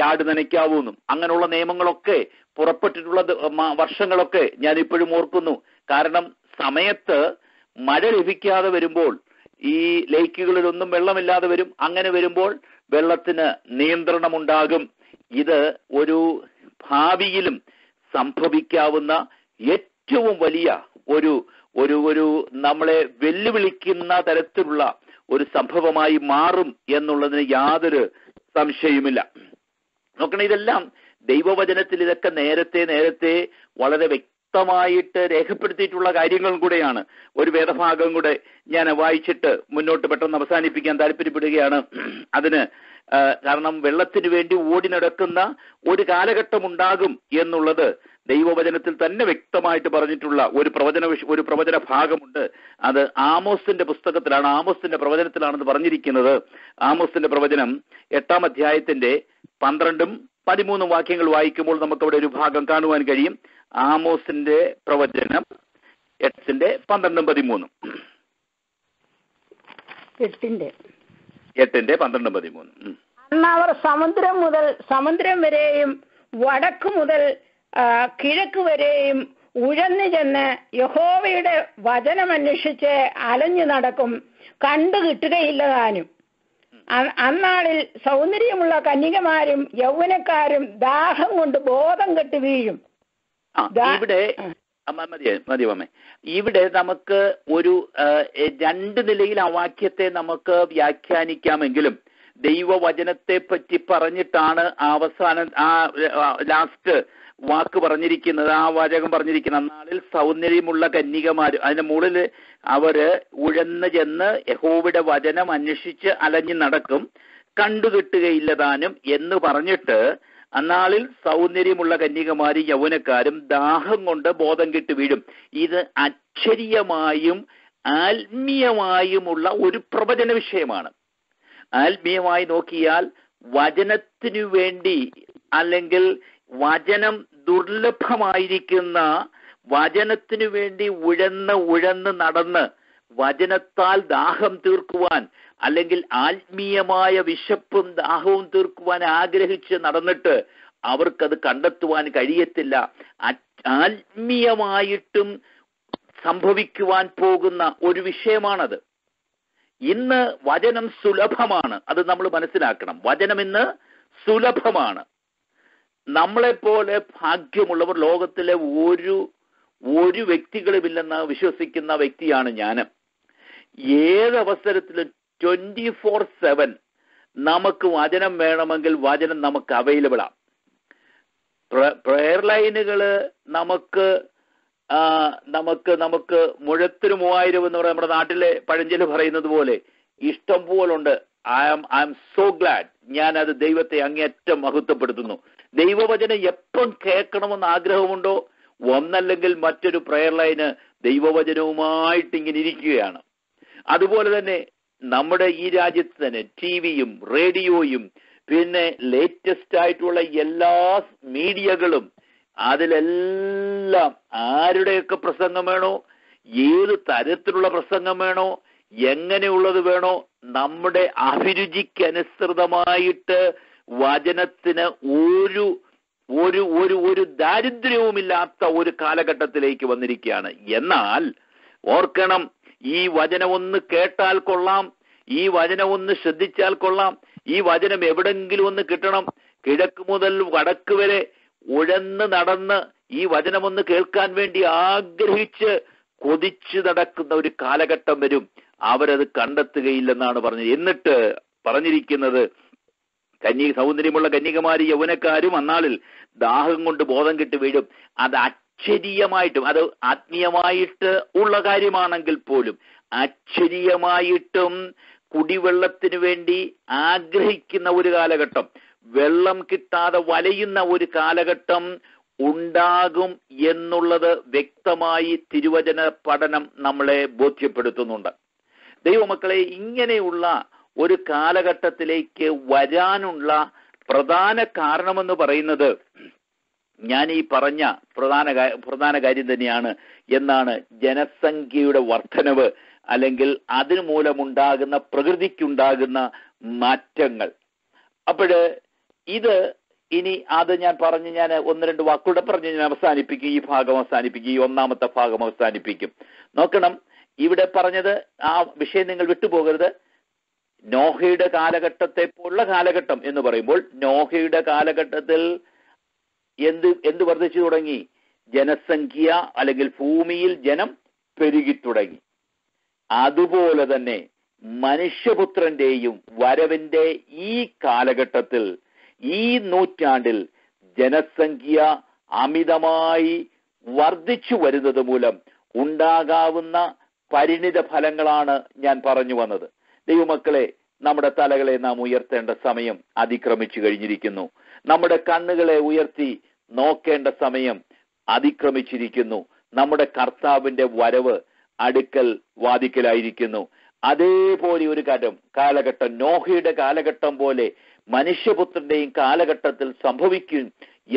D: യാർഡ് നനയ്ക്കാവൂ എന്നും അങ്ങനെയുള്ള നിയമങ്ങളൊക്കെ പുറപ്പെട്ടിട്ടുള്ള വർഷങ്ങളൊക്കെ ഞാൻ ഇപ്പോഴും ഓർക്കുന്നു. കാരണം സമയത്ത് മഴ ലഭിക്കാതെ വരുമ്പോൾ ഈ ലേക്കുകളിലൊന്നും വെള്ളമില്ലാതെ വരും. അങ്ങനെ വരുമ്പോൾ വെള്ളത്തിന് നിയന്ത്രണമുണ്ടാകും. ഇത് ഒരു ഭാവിയിലും സംഭവിക്കാവുന്ന ഏറ്റവും വലിയ ഒരു ഒരു ഒരു നമ്മളെ വെല്ലുവിളിക്കുന്ന തരത്തിലുള്ള ഒരു സംഭവമായി മാറും എന്നുള്ളതിന് യാതൊരു സംശയവുമില്ല. നോക്കണം ഇതെല്ലാം ദൈവവചനത്തിൽ ഇതൊക്കെ നേരത്തെ നേരത്തെ വളരെ വ്യക്തമായിട്ട് രേഖപ്പെടുത്തിയിട്ടുള്ള കാര്യങ്ങളും കൂടെയാണ്. ഒരു വേദഭാഗം കൂടെ ഞാൻ വായിച്ചിട്ട് മുന്നോട്ട് പെട്ടെന്ന് അവസാനിപ്പിക്കാൻ താല്പര്യപ്പെടുകയാണ്. അതിന് കാരണം വെള്ളത്തിന് വേണ്ടി ഓടി നടക്കുന്ന ഒരു കാലഘട്ടം ഉണ്ടാകും എന്നുള്ളത് ദൈവവചനത്തിൽ തന്നെ വ്യക്തമായിട്ട് പറഞ്ഞിട്ടുള്ള ഒരു പ്രവചന ഒരു പ്രവചന ഭാഗമുണ്ട്. അത് ആമോസിന്റെ പുസ്തകത്തിലാണ് ആമോസിന്റെ പ്രവചനത്തിലാണെന്ന് പറഞ്ഞിരിക്കുന്നത്. ആമോസിന്റെ പ്രവചനം എട്ടാം അധ്യായത്തിന്റെ പന്ത്രണ്ടും പതിമൂന്നും വാക്യങ്ങൾ വായിക്കുമ്പോൾ നമുക്ക് അവിടെ ഒരു ഭാഗം കാണുവാൻ കഴിയും. ആമോസിന്റെ പ്രവചനം എട്ടിന്റെ പന്ത്രണ്ടും പതിമൂന്നും.
F: എട്ടിന്റെ.
D: എട്ടിന്റെ പന്ത്രണ്ടും പതിമൂന്നും.
F: അന്ന് അവർ സമുദ്രം മുതൽ സമുദ്രം വരെയും വടക്ക് മുതൽ കിഴക്ക് വരെയും ഉഴന്നു ചെന്ന് യഹോവയുടെ വചനമന്വേഷിച്ച് അലഞ്ഞു നടക്കും. കണ്ടു കിട്ടുകയില്ല താനും. അന്നാളിൽ സൗന്ദര്യമുള്ള കന്യകമാരും യൗവനക്കാരും ദാഹം കൊണ്ട് ബോധം കെട്ട് വീഴും.
D: ഇവിടെ മതി മതി അമ്മേ ഇവിടെ നമുക്ക് ഒരു രണ്ട് നിലയിൽ ആ വാക്യത്തെ നമുക്ക് വ്യാഖ്യാനിക്കാമെങ്കിലും ദൈവവചനത്തെ പറ്റി പറഞ്ഞിട്ടാണ് അവസാന ആ ലാസ്റ്റ് വാക്ക് പറഞ്ഞിരിക്കുന്നത്. ആ വാചകം പറഞ്ഞിരിക്കുന്നത്. നാളിൽ സൗന്ദര്യമുള്ള കന്യകമാർ അതിന്റെ മുകളിൽ അവർ ഉഴന്ന് ചെന്ന് യഹോവിടെ വചനം അന്വേഷിച്ച് അലഞ്ഞു നടക്കും. കണ്ടുകിട്ടുകയില്ല താനും എന്ന് പറഞ്ഞിട്ട് അന്നാളിൽ സൗന്ദര്യമുള്ള കന്യകമാരും യൗവനക്കാരും ദാഹം കൊണ്ട് ബോധം കെട്ട് വീഴും. ഇത് അക്ഷരീയമായും ആത്മീയമായുമുള്ള ഒരു പ്രവചന വിഷയമാണ്. ആത്മീയമായി നോക്കിയാൽ വചനത്തിനു വേണ്ടി അല്ലെങ്കിൽ വചനം ദുർലഭമായിരിക്കുന്ന വചനത്തിനു വേണ്ടി ഉഴന്ന് ഉഴന്ന് നടന്ന് വചനത്താൽ ദാഹം തീർക്കുവാൻ അല്ലെങ്കിൽ ആത്മീയമായ വിശപ്പും ദാഹവും തീർക്കുവാൻ ആഗ്രഹിച്ച് നടന്നിട്ട് അവർക്കത് കണ്ടെത്തുവാൻ കഴിയത്തില്ല. ആത്മീയമായിട്ടും സംഭവിക്കുവാൻ പോകുന്ന ഒരു വിഷയമാണത്. ഇന്ന് വചനം സുലഭമാണ്. അത് നമ്മൾ മനസ്സിലാക്കണം. വചനം ഇന്ന് സുലഭമാണ്. നമ്മളെപ്പോലെ ഭാഗ്യമുള്ളവർ ലോകത്തിലെ ഒരു ഒരു വ്യക്തികളുമില്ലെന്ന് വിശ്വസിക്കുന്ന വ്യക്തിയാണ് ഞാൻ ഏതവസരത്തിലും ട്വന്റി ഫോർ സെവൻ നമുക്ക് വചനം വേണമെങ്കിൽ വചനം നമുക്ക് അവൈലബിൾ ആണ് പ്രെയർ ലൈനുകൾ നമുക്ക് നമുക്ക് നമുക്ക് മുഴത്തിന് മൂവായിരം എന്ന് പറയുന്ന നമ്മുടെ നാട്ടിലെ പഴഞ്ചൽ പറയുന്നത് പോലെ ഇഷ്ടം പോലുണ്ട്. I am I am so glad ഞാൻ അത് ദൈവത്തെ അങ്ങേയറ്റം മഹത്വപ്പെടുത്തുന്നു. ദൈവവചനം എപ്പം കേൾക്കണമെന്ന് ആഗ്രഹമുണ്ടോ? ഒന്നല്ലെങ്കിൽ മറ്റൊരു പ്രെയർ ലൈന് ദൈവവചനവുമായിട്ട് ഇങ്ങനെ ഇരിക്കുകയാണ്. അതുപോലെ തന്നെ നമ്മുടെ ഈ രാജ്യത്ത് തന്നെ ടി വിയും റേഡിയോയും പിന്നെ ലേറ്റസ്റ്റ് ആയിട്ടുള്ള എല്ലാ മീഡിയകളും അതിലെല്ലാം ആരുടെയൊക്കെ പ്രസംഗം വേണോ ഏത് തരത്തിലുള്ള പ്രസംഗം വേണോ എങ്ങനെയുള്ളത് വേണോ നമ്മുടെ അഭിരുചിക്കനുസൃതമായിട്ട് വചനത്തിന് ഒരു ഒരു ഒരു ഒരു ദാരിദ്ര്യവുമില്ലാത്ത ഒരു കാലഘട്ടത്തിലേക്ക് വന്നിരിക്കുകയാണ്. എന്നാൽ ഓർക്കണം ഈ വചനം ഒന്ന് കേട്ടാൽ കൊള്ളാം. ഈ വചനം ഒന്ന് ശ്രദ്ധിച്ചാൽ കൊള്ളാം. ഈ വചനം എവിടെങ്കിലും ഒന്ന് കിട്ടണം. കിഴക്ക് മുതൽ വടക്ക് വരെ ഉഴന്ന് നടന്ന് ഈ വചനം ഒന്ന് കേൾക്കാൻ വേണ്ടി ആഗ്രഹിച്ച് കൊതിച്ചു നടക്കുന്ന ഒരു കാലഘട്ടം വരും. അവരത് കണ്ടെത്തുകയില്ലെന്നാണ് പറഞ്ഞത്. എന്നിട്ട് പറഞ്ഞിരിക്കുന്നത് കന്യക സൗന്ദര്യമുള്ള കന്യകമാരി യൗവനക്കാരും അന്നാളിൽ ദാഹം കൊണ്ട് ബോധം കിട്ടി വീഴും. അത് അക്ഷരീയമായിട്ടും അത് ആത്മീയമായിട്ട് ഉള്ള കാര്യമാണെങ്കിൽ പോലും അക്ഷരീയമായിട്ടും കുടിവെള്ളത്തിന് വേണ്ടി ആഗ്രഹിക്കുന്ന ഒരു കാലഘട്ടം വെള്ളം കിട്ടാതെ വലയുന്ന ഒരു കാലഘട്ടം ഉണ്ടാകും എന്നുള്ളത് വ്യക്തമായി തിരുവചന പഠനം നമ്മളെ ബോധ്യപ്പെടുത്തുന്നുണ്ട്. ദൈവമക്കളെ ഇങ്ങനെയുള്ള ഒരു കാലഘട്ടത്തിലേക്ക് വരാനുള്ള പ്രധാന കാരണമെന്ന് പറയുന്നത് ഞാൻ ഈ പറഞ്ഞ പ്രധാന പ്രധാന കാര്യം തന്നെയാണ് എന്നാണ് ജനസംഖ്യയുടെ വർധനവ് അല്ലെങ്കിൽ അതിന് മൂലമുണ്ടാകുന്ന പ്രകൃതിക്കുണ്ടാകുന്ന മാറ്റങ്ങൾ. അപ്പോഴ് ഇത് ഇനി അത് ഞാൻ പറഞ്ഞ് ഞാൻ ഒന്ന് രണ്ട് വാക്കുകൂടെ പറഞ്ഞ് ഞാൻ അവസാനിപ്പിക്കും ഈ ഭാഗം അവസാനിപ്പിക്കും ഈ ഒന്നാമത്തെ ഭാഗം അവസാനിപ്പിക്കും. നോക്കണം ഇവിടെ പറഞ്ഞത് ആ വിഷയം നിങ്ങൾ വിട്ടുപോകരുത്. നോഹയുടെ കാലഘട്ടത്തെ പോലുള്ള കാലഘട്ടം എന്ന് പറയുമ്പോൾ നോഹയുടെ കാലഘട്ടത്തിൽ എന്ത് എന്ത് വർദ്ധിച്ചു തുടങ്ങി? ജനസംഖ്യ അല്ലെങ്കിൽ ഭൂമിയിൽ ജനം പെരുകി തുടങ്ങി. അതുപോലെ തന്നെ മനുഷ്യപുത്രന്റെയും വരവിന്റെ ഈ കാലഘട്ടത്തിൽ ഈ നൂറ്റാണ്ടിൽ ജനസംഖ്യ അമിതമായി വർദ്ധിച്ചു വരുന്നത് മൂലം ഉണ്ടാകാവുന്ന പരിണിത ഫലങ്ങളാണ് ഞാൻ പറഞ്ഞു വന്നത്. ദൈവമക്കളെ നമ്മുടെ തലകളെ നാം ഉയർത്തേണ്ട സമയം അതിക്രമിച്ചു കഴിഞ്ഞിരിക്കുന്നു. നമ്മുടെ കണ്ണുകളെ ഉയർത്തി നോക്കേണ്ട സമയം അതിക്രമിച്ചിരിക്കുന്നു. നമ്മുടെ കർത്താവിന്റെ വരവ് അടുക്കൽ വാദിക്കലായിരിക്കുന്നു അതേപോലെ ഒരു കാലം കാലഘട്ടം നോഹയുടെ കാലഘട്ടം പോലെ മനുഷ്യപുത്രന്റെയും കാലഘട്ടത്തിൽ സംഭവിക്കും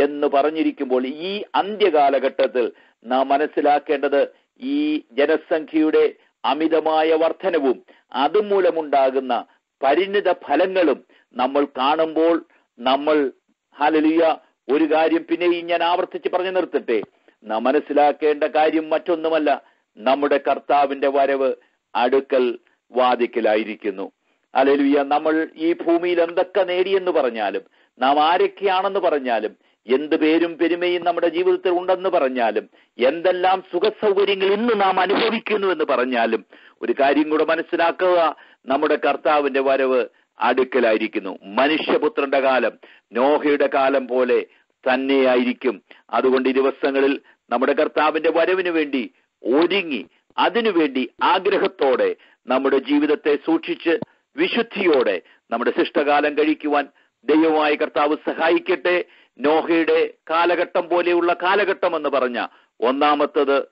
D: എന്ന് പറഞ്ഞിരിക്കുമ്പോൾ ഈ അന്ത്യകാലഘട്ടത്തിൽ നാം മനസ്സിലാക്കേണ്ടത് ഈ ജനസംഖ്യയുടെ അമിതമായ വർധനവും അതുമൂലമുണ്ടാകുന്ന പരിണിത ഫലങ്ങളും നമ്മൾ കാണുമ്പോൾ നമ്മൾ ഹലലിയ ഒരു കാര്യം പിന്നെയും ഞാൻ ആവർത്തിച്ച് പറഞ്ഞു നിർത്തട്ടെ. ന മനസ്സിലാക്കേണ്ട കാര്യം മറ്റൊന്നുമല്ല. നമ്മുടെ കർത്താവിന്റെ വരവ് അടുക്കൽ വാതിക്കലായിരിക്കുന്നു. അലലുയ നമ്മൾ ഈ ഭൂമിയിൽ എന്തൊക്കെ നേടിയെന്ന് പറഞ്ഞാലും നാം ആരൊക്കെയാണെന്ന് പറഞ്ഞാലും എന്ത് പേരും പെരുമയും നമ്മുടെ ജീവിതത്തിൽ ഉണ്ടെന്ന് പറഞ്ഞാലും എന്തെല്ലാം സുഖസൗകര്യങ്ങൾ ഇന്ന് നാം അനുഭവിക്കുന്നു എന്ന് പറഞ്ഞാലും ഒരു കാര്യം കൂടെ മനസ്സിലാക്കുക. നമ്മുടെ കർത്താവിന്റെ വരവ് അടുക്കലായിരിക്കുന്നു. മനുഷ്യപുത്രന്റെ കാലം നോഹയുടെ കാലം പോലെ തന്നെയായിരിക്കും. അതുകൊണ്ട് ഈ ദിവസങ്ങളിൽ നമ്മുടെ കർത്താവിന്റെ വരവിന് വേണ്ടി ഒരുങ്ങി അതിനുവേണ്ടി ആഗ്രഹത്തോടെ നമ്മുടെ ജീവിതത്തെ സൂക്ഷിച്ച് വിശുദ്ധിയോടെ നമ്മുടെ ശിഷ്ടകാലം കഴിക്കുവാൻ ദൈവമായ കർത്താവ് സഹായിക്കട്ടെ. നോഹയുടെ കാലഘട്ടം പോലെയുള്ള കാലഘട്ടം എന്ന് പറഞ്ഞ ഒന്നാമത്തത്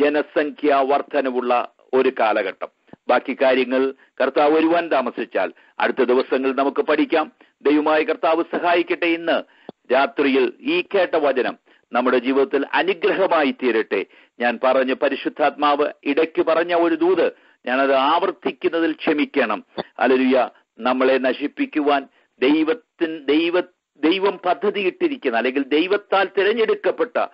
D: ജനസംഖ്യ വർധനവുള്ള ഒരു കാലഘട്ടം. ബാക്കി കാര്യങ്ങൾ കർത്താവ് വരുവാൻ താമസിച്ചാൽ അടുത്ത ദിവസങ്ങളിൽ നമുക്ക് പഠിക്കാം. ദൈവമായ കർത്താവ് സഹായിക്കട്ടെ ഇന്ന്. രാത്രിയിൽ ഈ കേട്ട വചനം നമ്മുടെ ജീവിതത്തിൽ അനുഗ്രഹമായി തീരട്ടെ. ഞാൻ പറഞ്ഞ പരിശുദ്ധാത്മാവ് ഇടയ്ക്ക് പറഞ്ഞ ഒരു ദൂത് ഞാനത് ആവർത്തിക്കുന്നതിൽ ക്ഷമിക്കണം. അലരുയ നമ്മളെ നശിപ്പിക്കുവാൻ ദൈവത്തിൻ ദൈവ ദൈവം പദ്ധതിയിട്ടിരിക്കുന്ന അല്ലെങ്കിൽ ദൈവത്താൽ തിരഞ്ഞെടുക്കപ്പെട്ട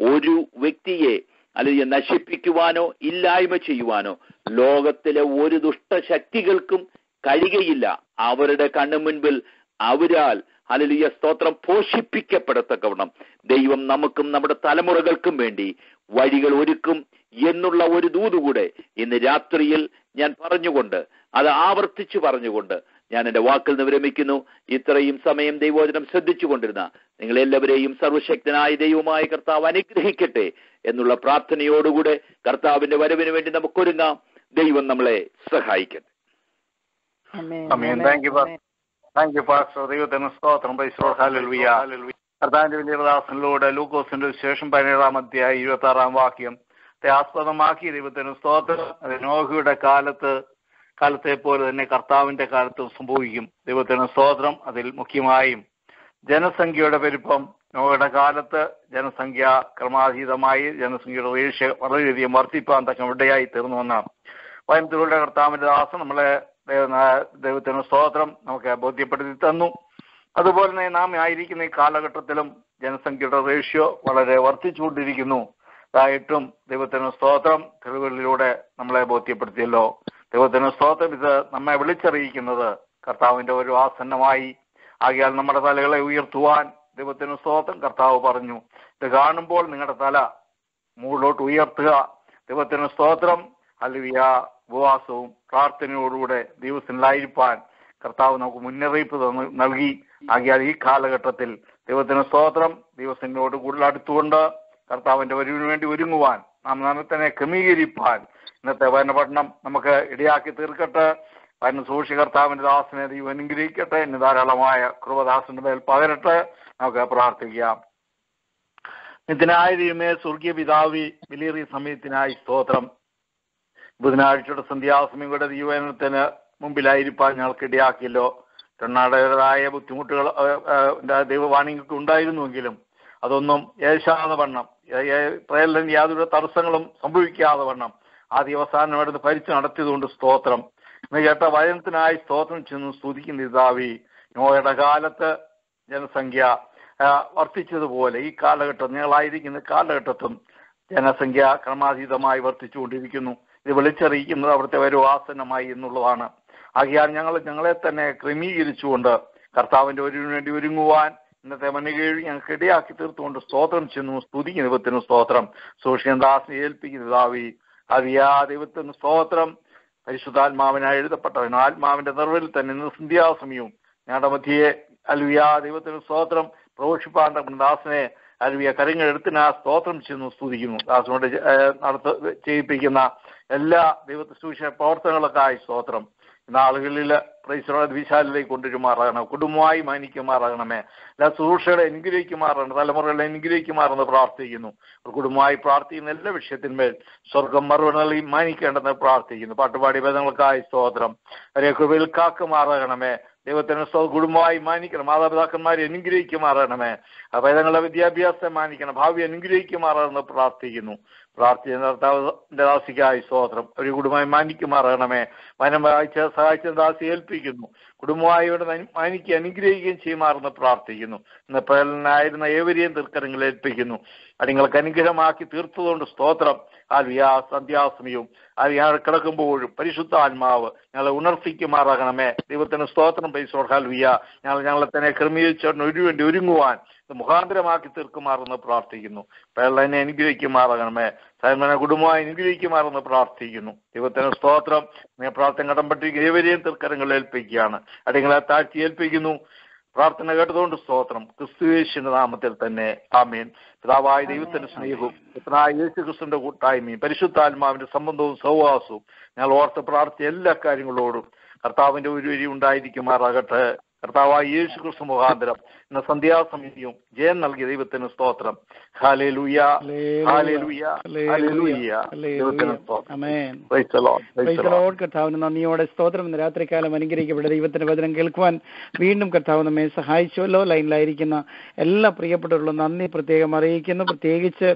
D: ഒരു വ്യക്തിയെ അല്ലെങ്കിൽ നശിപ്പിക്കുവാനോ ഇല്ലായ്മ ചെയ്യുവാനോ ലോകത്തിലെ ഒരു ദുഷ്ടശക്തികൾക്കും കഴിയുകയില്ല. അവരുടെ കണ്ണു മുൻപിൽ അവരാൽ ഹലലിയ സ്തോത്രം. പോഷിപ്പിക്കപ്പെടത്തക്കവണ്ണം ദൈവം നമുക്കും നമ്മുടെ തലമുറകൾക്കും വേണ്ടി വഴികൾ ഒരുക്കും എന്നുള്ള ഒരു ദൂതുകൂടെ ഇന്ന് രാത്രിയിൽ ഞാൻ പറഞ്ഞുകൊണ്ട് അത് ആവർത്തിച്ചു പറഞ്ഞുകൊണ്ട് ഞാൻ എന്റെ വാക്കിൽ നിന്ന് വിരമിക്കുന്നു. ഇത്രയും സമയം ദൈവോചനം ശ്രദ്ധിച്ചു ശ്രദ്ധിച്ചുകൊണ്ടിരുന്ന നിങ്ങളെല്ലാവരെയും സർവശക്തനായ ദൈവമായ കർത്താവ് അനുഗ്രഹിക്കട്ടെ എന്നുള്ള പ്രാർത്ഥനയോടുകൂടെ കർത്താവിന്റെ വരവിന് വേണ്ടി നമുക്കൊരുങ്ങാം. ദൈവം നമ്മളെ സഹായിക്കട്ടെ.
A: താങ്ക് യു പാസ്റ്റർ ദൈവത്തിന് സ്തോത്രം. പൈസറോ ഹാലൽവിയ ലൂക്കോസിന്റെ ശേഷം പതിനേഴാം അധ്യായ ഇരുപത്തി ആറാം വാക്യം ആസ്പദമാക്കി ദൈവത്തിന് സ്തോത്രം. അത് നോഹയുടെ കാലത്ത് കാലത്തെ പോലെ തന്നെ കർത്താവിന്റെ കാലത്തും സംഭവിക്കും. ദൈവത്തിന് സ്തോത്രം. അതിൽ മുഖ്യമായും ജനസംഖ്യയുടെ പെരുപ്പം. നോഹയുടെ കാലത്ത് ജനസംഖ്യ ക്രമാതീതമായി ജനസംഖ്യയുടെ വീഴ്ച വളരെയധികം വർദ്ധിപ്പാൻ തക്ക ഇടയായി തീർന്നുവെന്നാണ് വയനത്തിലൂടെ കർത്താവിന്റെ ദാസം നമ്മളെ ദൈവത്തിന് സ്തോത്രം നമുക്ക് ബോധ്യപ്പെടുത്തി തന്നു. അതുപോലെ തന്നെ നാം ആയിരിക്കുന്ന ഈ കാലഘട്ടത്തിലും ജനസംഖ്യയുടെ റേഷ്യോ വളരെ വർദ്ധിച്ചുകൊണ്ടിരിക്കുന്നു. അതായിട്ടും ദൈവത്തിന് സ്തോത്രം തെളിവുകളിലൂടെ നമ്മളെ ബോധ്യപ്പെടുത്തിയല്ലോ. ദൈവത്തിന് സ്തോത്രം ഇത് നമ്മെ വിളിച്ചറിയിക്കുന്നത് കർത്താവിന്റെ ഒരു ആസന്നമായി. ആകിയാൽ നമ്മുടെ തലകളെ ഉയർത്തുവാൻ ദൈവത്തിന് സ്തോത്രം കർത്താവ് പറഞ്ഞു. ഇത് കാണുമ്പോൾ നിങ്ങളുടെ തല മുകളിലോട്ട് ഉയർത്തുക. ദൈവത്തിന് സ്തോത്രം. അല്ലുവിയ ഉപവാസവും പ്രാർത്ഥനയോടുകൂടെ ദൈവത്തിനായിരിക്കാൻ കർത്താവ് നമുക്ക് മുന്നറിയിപ്പ് നൽകി. ആകിയാൽ ഈ കാലഘട്ടത്തിൽ ദൈവത്തിന് സ്തോത്രം ദൈവത്തിനോട് കൂടുതൽ അടുത്തുകൊണ്ട് കർത്താവിന്റെ വരവിന് വേണ്ടി ഒരുങ്ങുവാൻ നാം നമ്മെ തന്നെ ക്രമീകരിപ്പാൻ ഇന്നത്തെ വചനപഠനം നമുക്ക് ഇടയാക്കി തീർക്കട്ടെ. വചന സൂക്ഷി കർത്താവിന്റെ ദാസനെ ദൈവം അനുഗ്രഹിക്കട്ടെ. എന്ന് ധാരാളമായ കൃപദാസന്റെ മേൽ പകരട്ടെ. നമുക്ക് പ്രാർത്ഥിക്കാം. നിത്യനായ ദൈവമേ സ്വർഗീയ പിതാവി വിലയേറിയ സമയത്തിനായി സ്തോത്രം. ബുധനാഴ്ചയുടെ സന്ധ്യാസമയം കൂടെ ദൈവനത്തിന് മുമ്പിലായിരിക്കാൻ ഞങ്ങൾക്ക് ഇടയാക്കിയല്ലോ തൊണ്ണാടേതായ ബുദ്ധിമുട്ടുകൾ ദൈവവാണിങ്ങൾക്ക് ഉണ്ടായിരുന്നുവെങ്കിലും അതൊന്നും ഏശാതെ വണ്ണം പ്രയലിന് യാതൊരു തടസ്സങ്ങളും സംഭവിക്കാതെ വണ്ണം ആദ്യ അവസാനം എടുത്ത് ഭരിച്ചു നടത്തിയതുകൊണ്ട് സ്തോത്രം. എന്ന് കേട്ട വചനത്തിനായി സ്തോത്രം ചെന്ന് സ്തുതിക്കുന്ന ഇതാവി നോയുടെ കാലത്ത് ജനസംഖ്യ ആ, വർദ്ധിച്ചതുപോലെ ഈ കാലഘട്ടം ഞങ്ങളായിരിക്കുന്ന കാലഘട്ടത്തും ജനസംഖ്യ ക്രമാതീതമായി വർദ്ധിച്ചുകൊണ്ടിരിക്കുന്നു. ഇത് വിളിച്ചറിയിക്കുന്നത് അവിടുത്തെ ഒരു ആസന്നമായി എന്നുള്ളതാണ്. ആകിയാൽ ഞങ്ങൾ ഞങ്ങളെ തന്നെ ക്രമീകരിച്ചുകൊണ്ട് കർത്താവിന്റെ ഒരു വേണ്ടി ഒരുങ്ങുവാൻ ഇന്നത്തെ മനുകീഴ് ഞങ്ങൾക്ക് ഇടയാക്കി തീർത്തുകൊണ്ട് സ്തോത്രം ചെന്നു സ്തുതി ദൈവത്തിന് സ്തോത്രം. സൂക്ഷ്യദാസിനെ ഏൽപ്പിക്കുന്ന ദാവി അറിയാ ദൈവത്തിന് സ്തോത്രം. പരിശുദ്ധാത്മാവിനായി എഴുതപ്പെട്ടവൻ ആത്മാവിന്റെ നിറവിൽ തന്നെ ഇന്ന് സന്ധ്യാസമയവും. ഞങ്ങളുടെ മധ്യയെ അലുയാ ദൈവത്തിന് സ്തോത്രം. പ്രഘോഷിപ്പാണ്ട ദാസനെ അൽവിയ കരങ്ങളെടുത്തിന് ആ സ്തോത്രം ചെയ്യുന്നു സ്തുതിക്കുന്നു. ദാസനോട് നടത്ത ചെയ്യിപ്പിക്കുന്ന എല്ലാ ദൈവത്തെ സൂക്ഷിച്ച പ്രവർത്തനങ്ങൾക്കായി സ്തോത്രം. നാളുകളിൽ പ്രൈസറോടെ വിശാലിലേക്ക് കൊണ്ടുവരുമാറാകണം കുടുംബമായി മാനിക്കുമാറാകണമേ. എല്ലാ സുരക്ഷയുടെ അനുഗ്രഹിക്കുമാറാണ് തലമുറകളെ അനുഗ്രഹിക്കുമാറെന്ന് പ്രാർത്ഥിക്കുന്നു. കുടുംബമായി പ്രാർത്ഥിക്കുന്ന എല്ലാ വിഷയത്തിന്മേൽ സ്വർഗം മറുപടി നൽകി മാനിക്കേണ്ടെന്ന് പ്രാർത്ഥിക്കുന്നു. പാട്ടുപാടി വേദങ്ങൾക്കായി സ്തോത്രം. അവരെ കൃപയിൽ കാക്കുമാറാകണമേ. ദൈവത്തിന് കുടുംബമായി മാനിക്കണം. മാതാപിതാക്കന്മാരെ അനുഗ്രഹിക്കുമാറണമേ അപ്പൊ വേദങ്ങളുടെ വിദ്യാഭ്യാസം മാനിക്കണം. ഭാവി അനുഗ്രഹിക്കുമാറാണെന്ന് പ്രാർത്ഥിക്കുന്നു. പ്രാർത്ഥിക്കുന്ന കർത്താവിന്റെ ദാസിക്കായി സ്തോത്രം ഒരു കുടുംബമായി മാനിക്കുമാറാകണമേ വനം വായിച്ച സഹായിച്ച ദാസി ഏൽപ്പിക്കുന്നു. കുടുംബമായി ഇവിടെ മാനിക്ക് അനുഗ്രഹിക്കുകയും ചെയ്യുമാറെന്ന് പ്രാർത്ഥിക്കുന്നു. ഇന്ന് പ്രേലനായിരുന്ന ഏവരെയും തീർക്കരങ്ങൾ ഏൽപ്പിക്കുന്നു. അടിങ്ങൾക്ക് അനുഗ്രഹമാക്കി തീർത്തതുകൊണ്ട് സ്തോത്രം. ആൽവിയാ സന്ധ്യാസമയവും. ആൽവിയാ കിടക്കുമ്പോഴും പരിശുദ്ധ ആത്മാവ് ഞങ്ങളെ ഉണർത്തിക്കുമാറാകണമേ. ദൈവത്തിന് സ്തോത്രം പൈസ ഹാൽവിയ ഞങ്ങൾ ഞങ്ങളെ തന്നെ ക്രമീകരിച്ചു ഒരു വേണ്ടി ഒരുങ്ങുവാൻ മുഖാന്തരമാക്കി തീർക്കുമാറെന്ന് പ്രാർത്ഥിക്കുന്നു. പേളനെ അനുഗ്രഹിക്കുമാറാകണമേ. സൈമനെ കുടുംബമായി അനുഗ്രഹിക്കുമാറെന്ന് പ്രാർത്ഥിക്കുന്നു. ദൈവത്തിന് സ്തോത്രം. നീ പ്രാർത്ഥന കടംപെട്ടിരിക്കുന്ന ഏവരെയും തീർക്കരങ്ങൾ ഏൽപ്പിക്കുകയാണ്. അടിങ്ങളെ താഴ്ത്തി ഏൽപ്പിക്കുന്നു. പ്രാർത്ഥന കേട്ടതുകൊണ്ട് സ്തോത്രം. ക്രിസ്തുയേശുവിന്റെ നാമത്തിൽ തന്നെ ആമീൻ. പിതാവായ ദൈവത്തിന്റെ സ്നേഹവും പുത്രനായ യേശു ക്രിസ്തുവിന്റെ കൂട്ടായ്മയും പരിശുദ്ധാത്മാവിന്റെ സംബന്ധവും സഹവാസവും ഞങ്ങൾ ഓർത്ത് പ്രാർത്ഥിച്ച എല്ലാ കാര്യങ്ങളോടും കർത്താവിന്റെ ഒരു വരി ഉണ്ടായിരിക്കുമാറാകട്ടെ. കർത്താവായ യേശു ക്രിസ്തു മുഖാന്തരം എന്ന സന്ധ്യാസമിതിയും ജയം നൽകിയ ദൈവത്തിന് സ്തോത്രം.
G: ഹാലേ കർത്താവിന് നന്ദിയോടെ സ്തോത്രം. ഇന്ന് രാത്രികാലം അനുഗ്രഹിക്കപ്പെട്ട ദൈവത്തിന്റെ വചനം കേൾക്കുവാൻ വീണ്ടും കർത്താവ് നമ്മെ സഹായിച്ചുവല്ലോ. ലൈനിലായിരിക്കുന്ന എല്ലാ പ്രിയപ്പെട്ടുള്ള നന്ദി പ്രത്യേകം അറിയിക്കുന്നു. പ്രത്യേകിച്ച്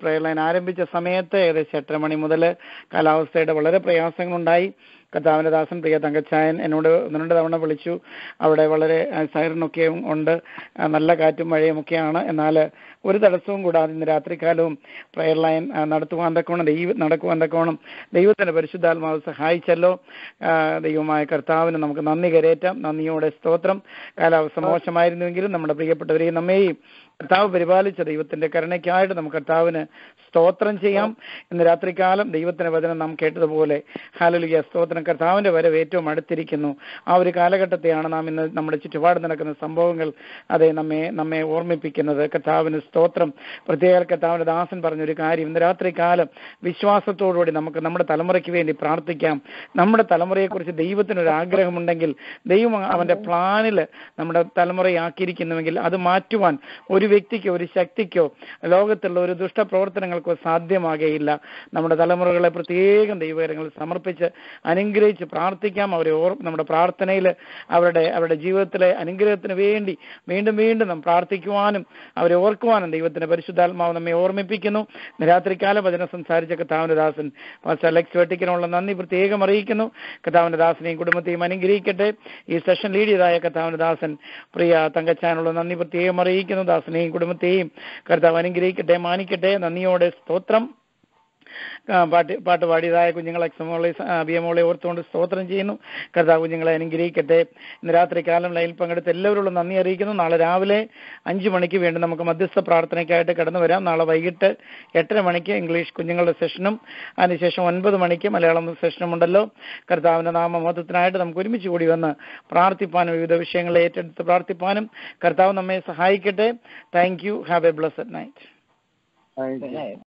G: പ്രയർ ലൈൻ ആരംഭിച്ച സമയത്ത് ഏകദേശം എട്ടര മണി മുതൽ കാലാവസ്ഥയുടെ വളരെ പ്രയാസങ്ങളുണ്ടായി. കർത്താവിന്റെ ദാസൻ പ്രിയ തങ്കച്ചായൻ എന്നോട് ഒന്ന് രണ്ട് തവണ വിളിച്ചു. അവിടെ വളരെ സൈറനൊക്കെയും ഉണ്ട്. നല്ല കാറ്റും മഴയും ഒക്കെയാണ്. എന്നാൽ ഒരു തടസ്സവും കൂടാതെ ഇന്ന് രാത്രികാലവും പ്രയർ ലൈൻ നടത്തുവാൻ തക്കോണം ദൈവ നടക്കുവാൻ തക്കോണം ദൈവത്തിന്റെ പരിശുദ്ധാത്മാവ് സഹായിച്ചല്ലോ. ദൈവമായ കർത്താവിന് നമുക്ക് നന്ദി കരേറ്റാം. നന്ദിയോടെ സ്തോത്രം. കാലാവസ്ഥ മോശമായിരുന്നുവെങ്കിലും നമ്മുടെ പ്രിയപ്പെട്ടവരെയും നമ്മെയും കർത്താവ് പരിപാലിച്ച ദൈവത്തിന്റെ കരുണയ്ക്കായിട്ട് നമുക്ക് കർത്താവിന് സ്തോത്രം ചെയ്യാം. ഇന്ന് രാത്രികാലം ദൈവത്തിന്റെ വചനം നാം കേട്ടതുപോലെ ഹാലലിയ സ്തോത്രം. കർത്താവിന്റെ വരവ് ഏറ്റവും അടുത്തിരിക്കുന്നു. ആ ഒരു കാലഘട്ടത്തെയാണ് നാം ഇന്ന് നമ്മുടെ ചുറ്റുപാട് നടക്കുന്ന സംഭവങ്ങൾ അതെ നമ്മെ നമ്മെ ഓർമ്മിപ്പിക്കുന്നത്. കർത്താവിന് സ്തോത്രം. പ്രത്യേക കർത്താവിന്റെ ദാസൻ പറഞ്ഞൊരു കാര്യം ഇന്ന് രാത്രികാലം വിശ്വാസത്തോടുകൂടി നമുക്ക് നമ്മുടെ തലമുറയ്ക്ക് വേണ്ടി പ്രാർത്ഥിക്കാം. നമ്മുടെ തലമുറയെക്കുറിച്ച് ദൈവത്തിനൊരു ആഗ്രഹമുണ്ടെങ്കിൽ ദൈവം അവന്റെ പ്ലാനിൽ നമ്മുടെ തലമുറയാക്കിയിരിക്കുന്നുവെങ്കിൽ അത് മാറ്റുവാൻ ഒരു വ്യക്തിക്കോ ഒരു ശക്തിക്കോ ലോകത്തുള്ള ഒരു ദുഷ്ടപ്രവർത്തനങ്ങൾക്കോ സാധ്യമാകുകയില്ല നമ്മുടെ തലമുറകളെ പ്രത്യേകം ദൈവകരങ്ങൾ സമർപ്പിച്ച് അനുഗ്രഹിച്ച് പ്രാർത്ഥിക്കാം. അവരെ ഓർ നമ്മുടെ പ്രാർത്ഥനയിൽ അവരുടെ അവരുടെ ജീവിതത്തിലെ അനുഗ്രഹത്തിന് വേണ്ടി വീണ്ടും വീണ്ടും നാം പ്രാർത്ഥിക്കുവാനും അവരെ ഓർക്കുവാനും ദൈവത്തിന്റെ പരിശുദ്ധാത്മാവ് നമ്മെ ഓർമ്മിപ്പിക്കുന്നു. രാത്രികാല വചനം സംസാരിച്ച കഥാവിന്റെ ദാസൻ പാസ്റ്റർ അലക്സ് വെട്ടിക്കനുള്ള നന്ദി പ്രത്യേകം അറിയിക്കുന്നു. കഥാവിന്റെ ദാസനെയും കുടുംബത്തെയും അനുഗ്രഹിക്കട്ടെ. ഈ സെഷൻ ലീഡ് ചെയ്തായ കഥാവിന്റെ ദാസൻ പ്രിയ തങ്കച്ചാനുള്ള നന്ദി പ്രത്യേകം അറിയിക്കുന്നു. ദാസനെയും കുടുംബത്തെയും കർത്താവ് അനുഗ്രഹിക്കട്ടെ മാനിക്കട്ടെ. നന്ദിയോടെ സ്തോത്രം. പാട്ട് പാട്ട് പാടിയതായ കുഞ്ഞുങ്ങളെ എക്സമോളെ അബിയമോളെ ഓർത്തുകൊണ്ട് സ്തോത്രം ചെയ്യുന്നു. കർത്താവ് കുഞ്ഞുങ്ങളെ അനുഗ്രഹിക്കട്ടെ. ഇന്ന് രാത്രി കാലം ലൈനിൽ പങ്കെടുത്ത എല്ലാവരോടും നന്ദി അറിയിക്കുന്നു. നാളെ രാവിലെ അഞ്ച് മണിക്ക് വേണ്ടി നമുക്ക് മധ്യസ്ഥ പ്രാർത്ഥനയ്ക്കായിട്ട് കടന്നു വരാം. നാളെ വൈകിട്ട് എട്ടര മണിക്ക് ഇംഗ്ലീഷ് കുഞ്ഞുങ്ങളുടെ സെഷനും അതിനുശേഷം ഒൻപത് മണിക്ക് മലയാളം സെഷനും ഉണ്ടല്ലോ കർത്താവിന്റെ നാമമഹത്വത്തിനായിട്ട് നമുക്ക് ഒരുമിച്ച് കൂടി വന്ന് പ്രാർത്ഥിപ്പാനും വിവിധ വിഷയങ്ങളെ ഏറ്റെടുത്ത് പ്രാർത്ഥിപ്പാനും കർത്താവ് നമ്മെ സഹായിക്കട്ടെ. Thank you have a blessed night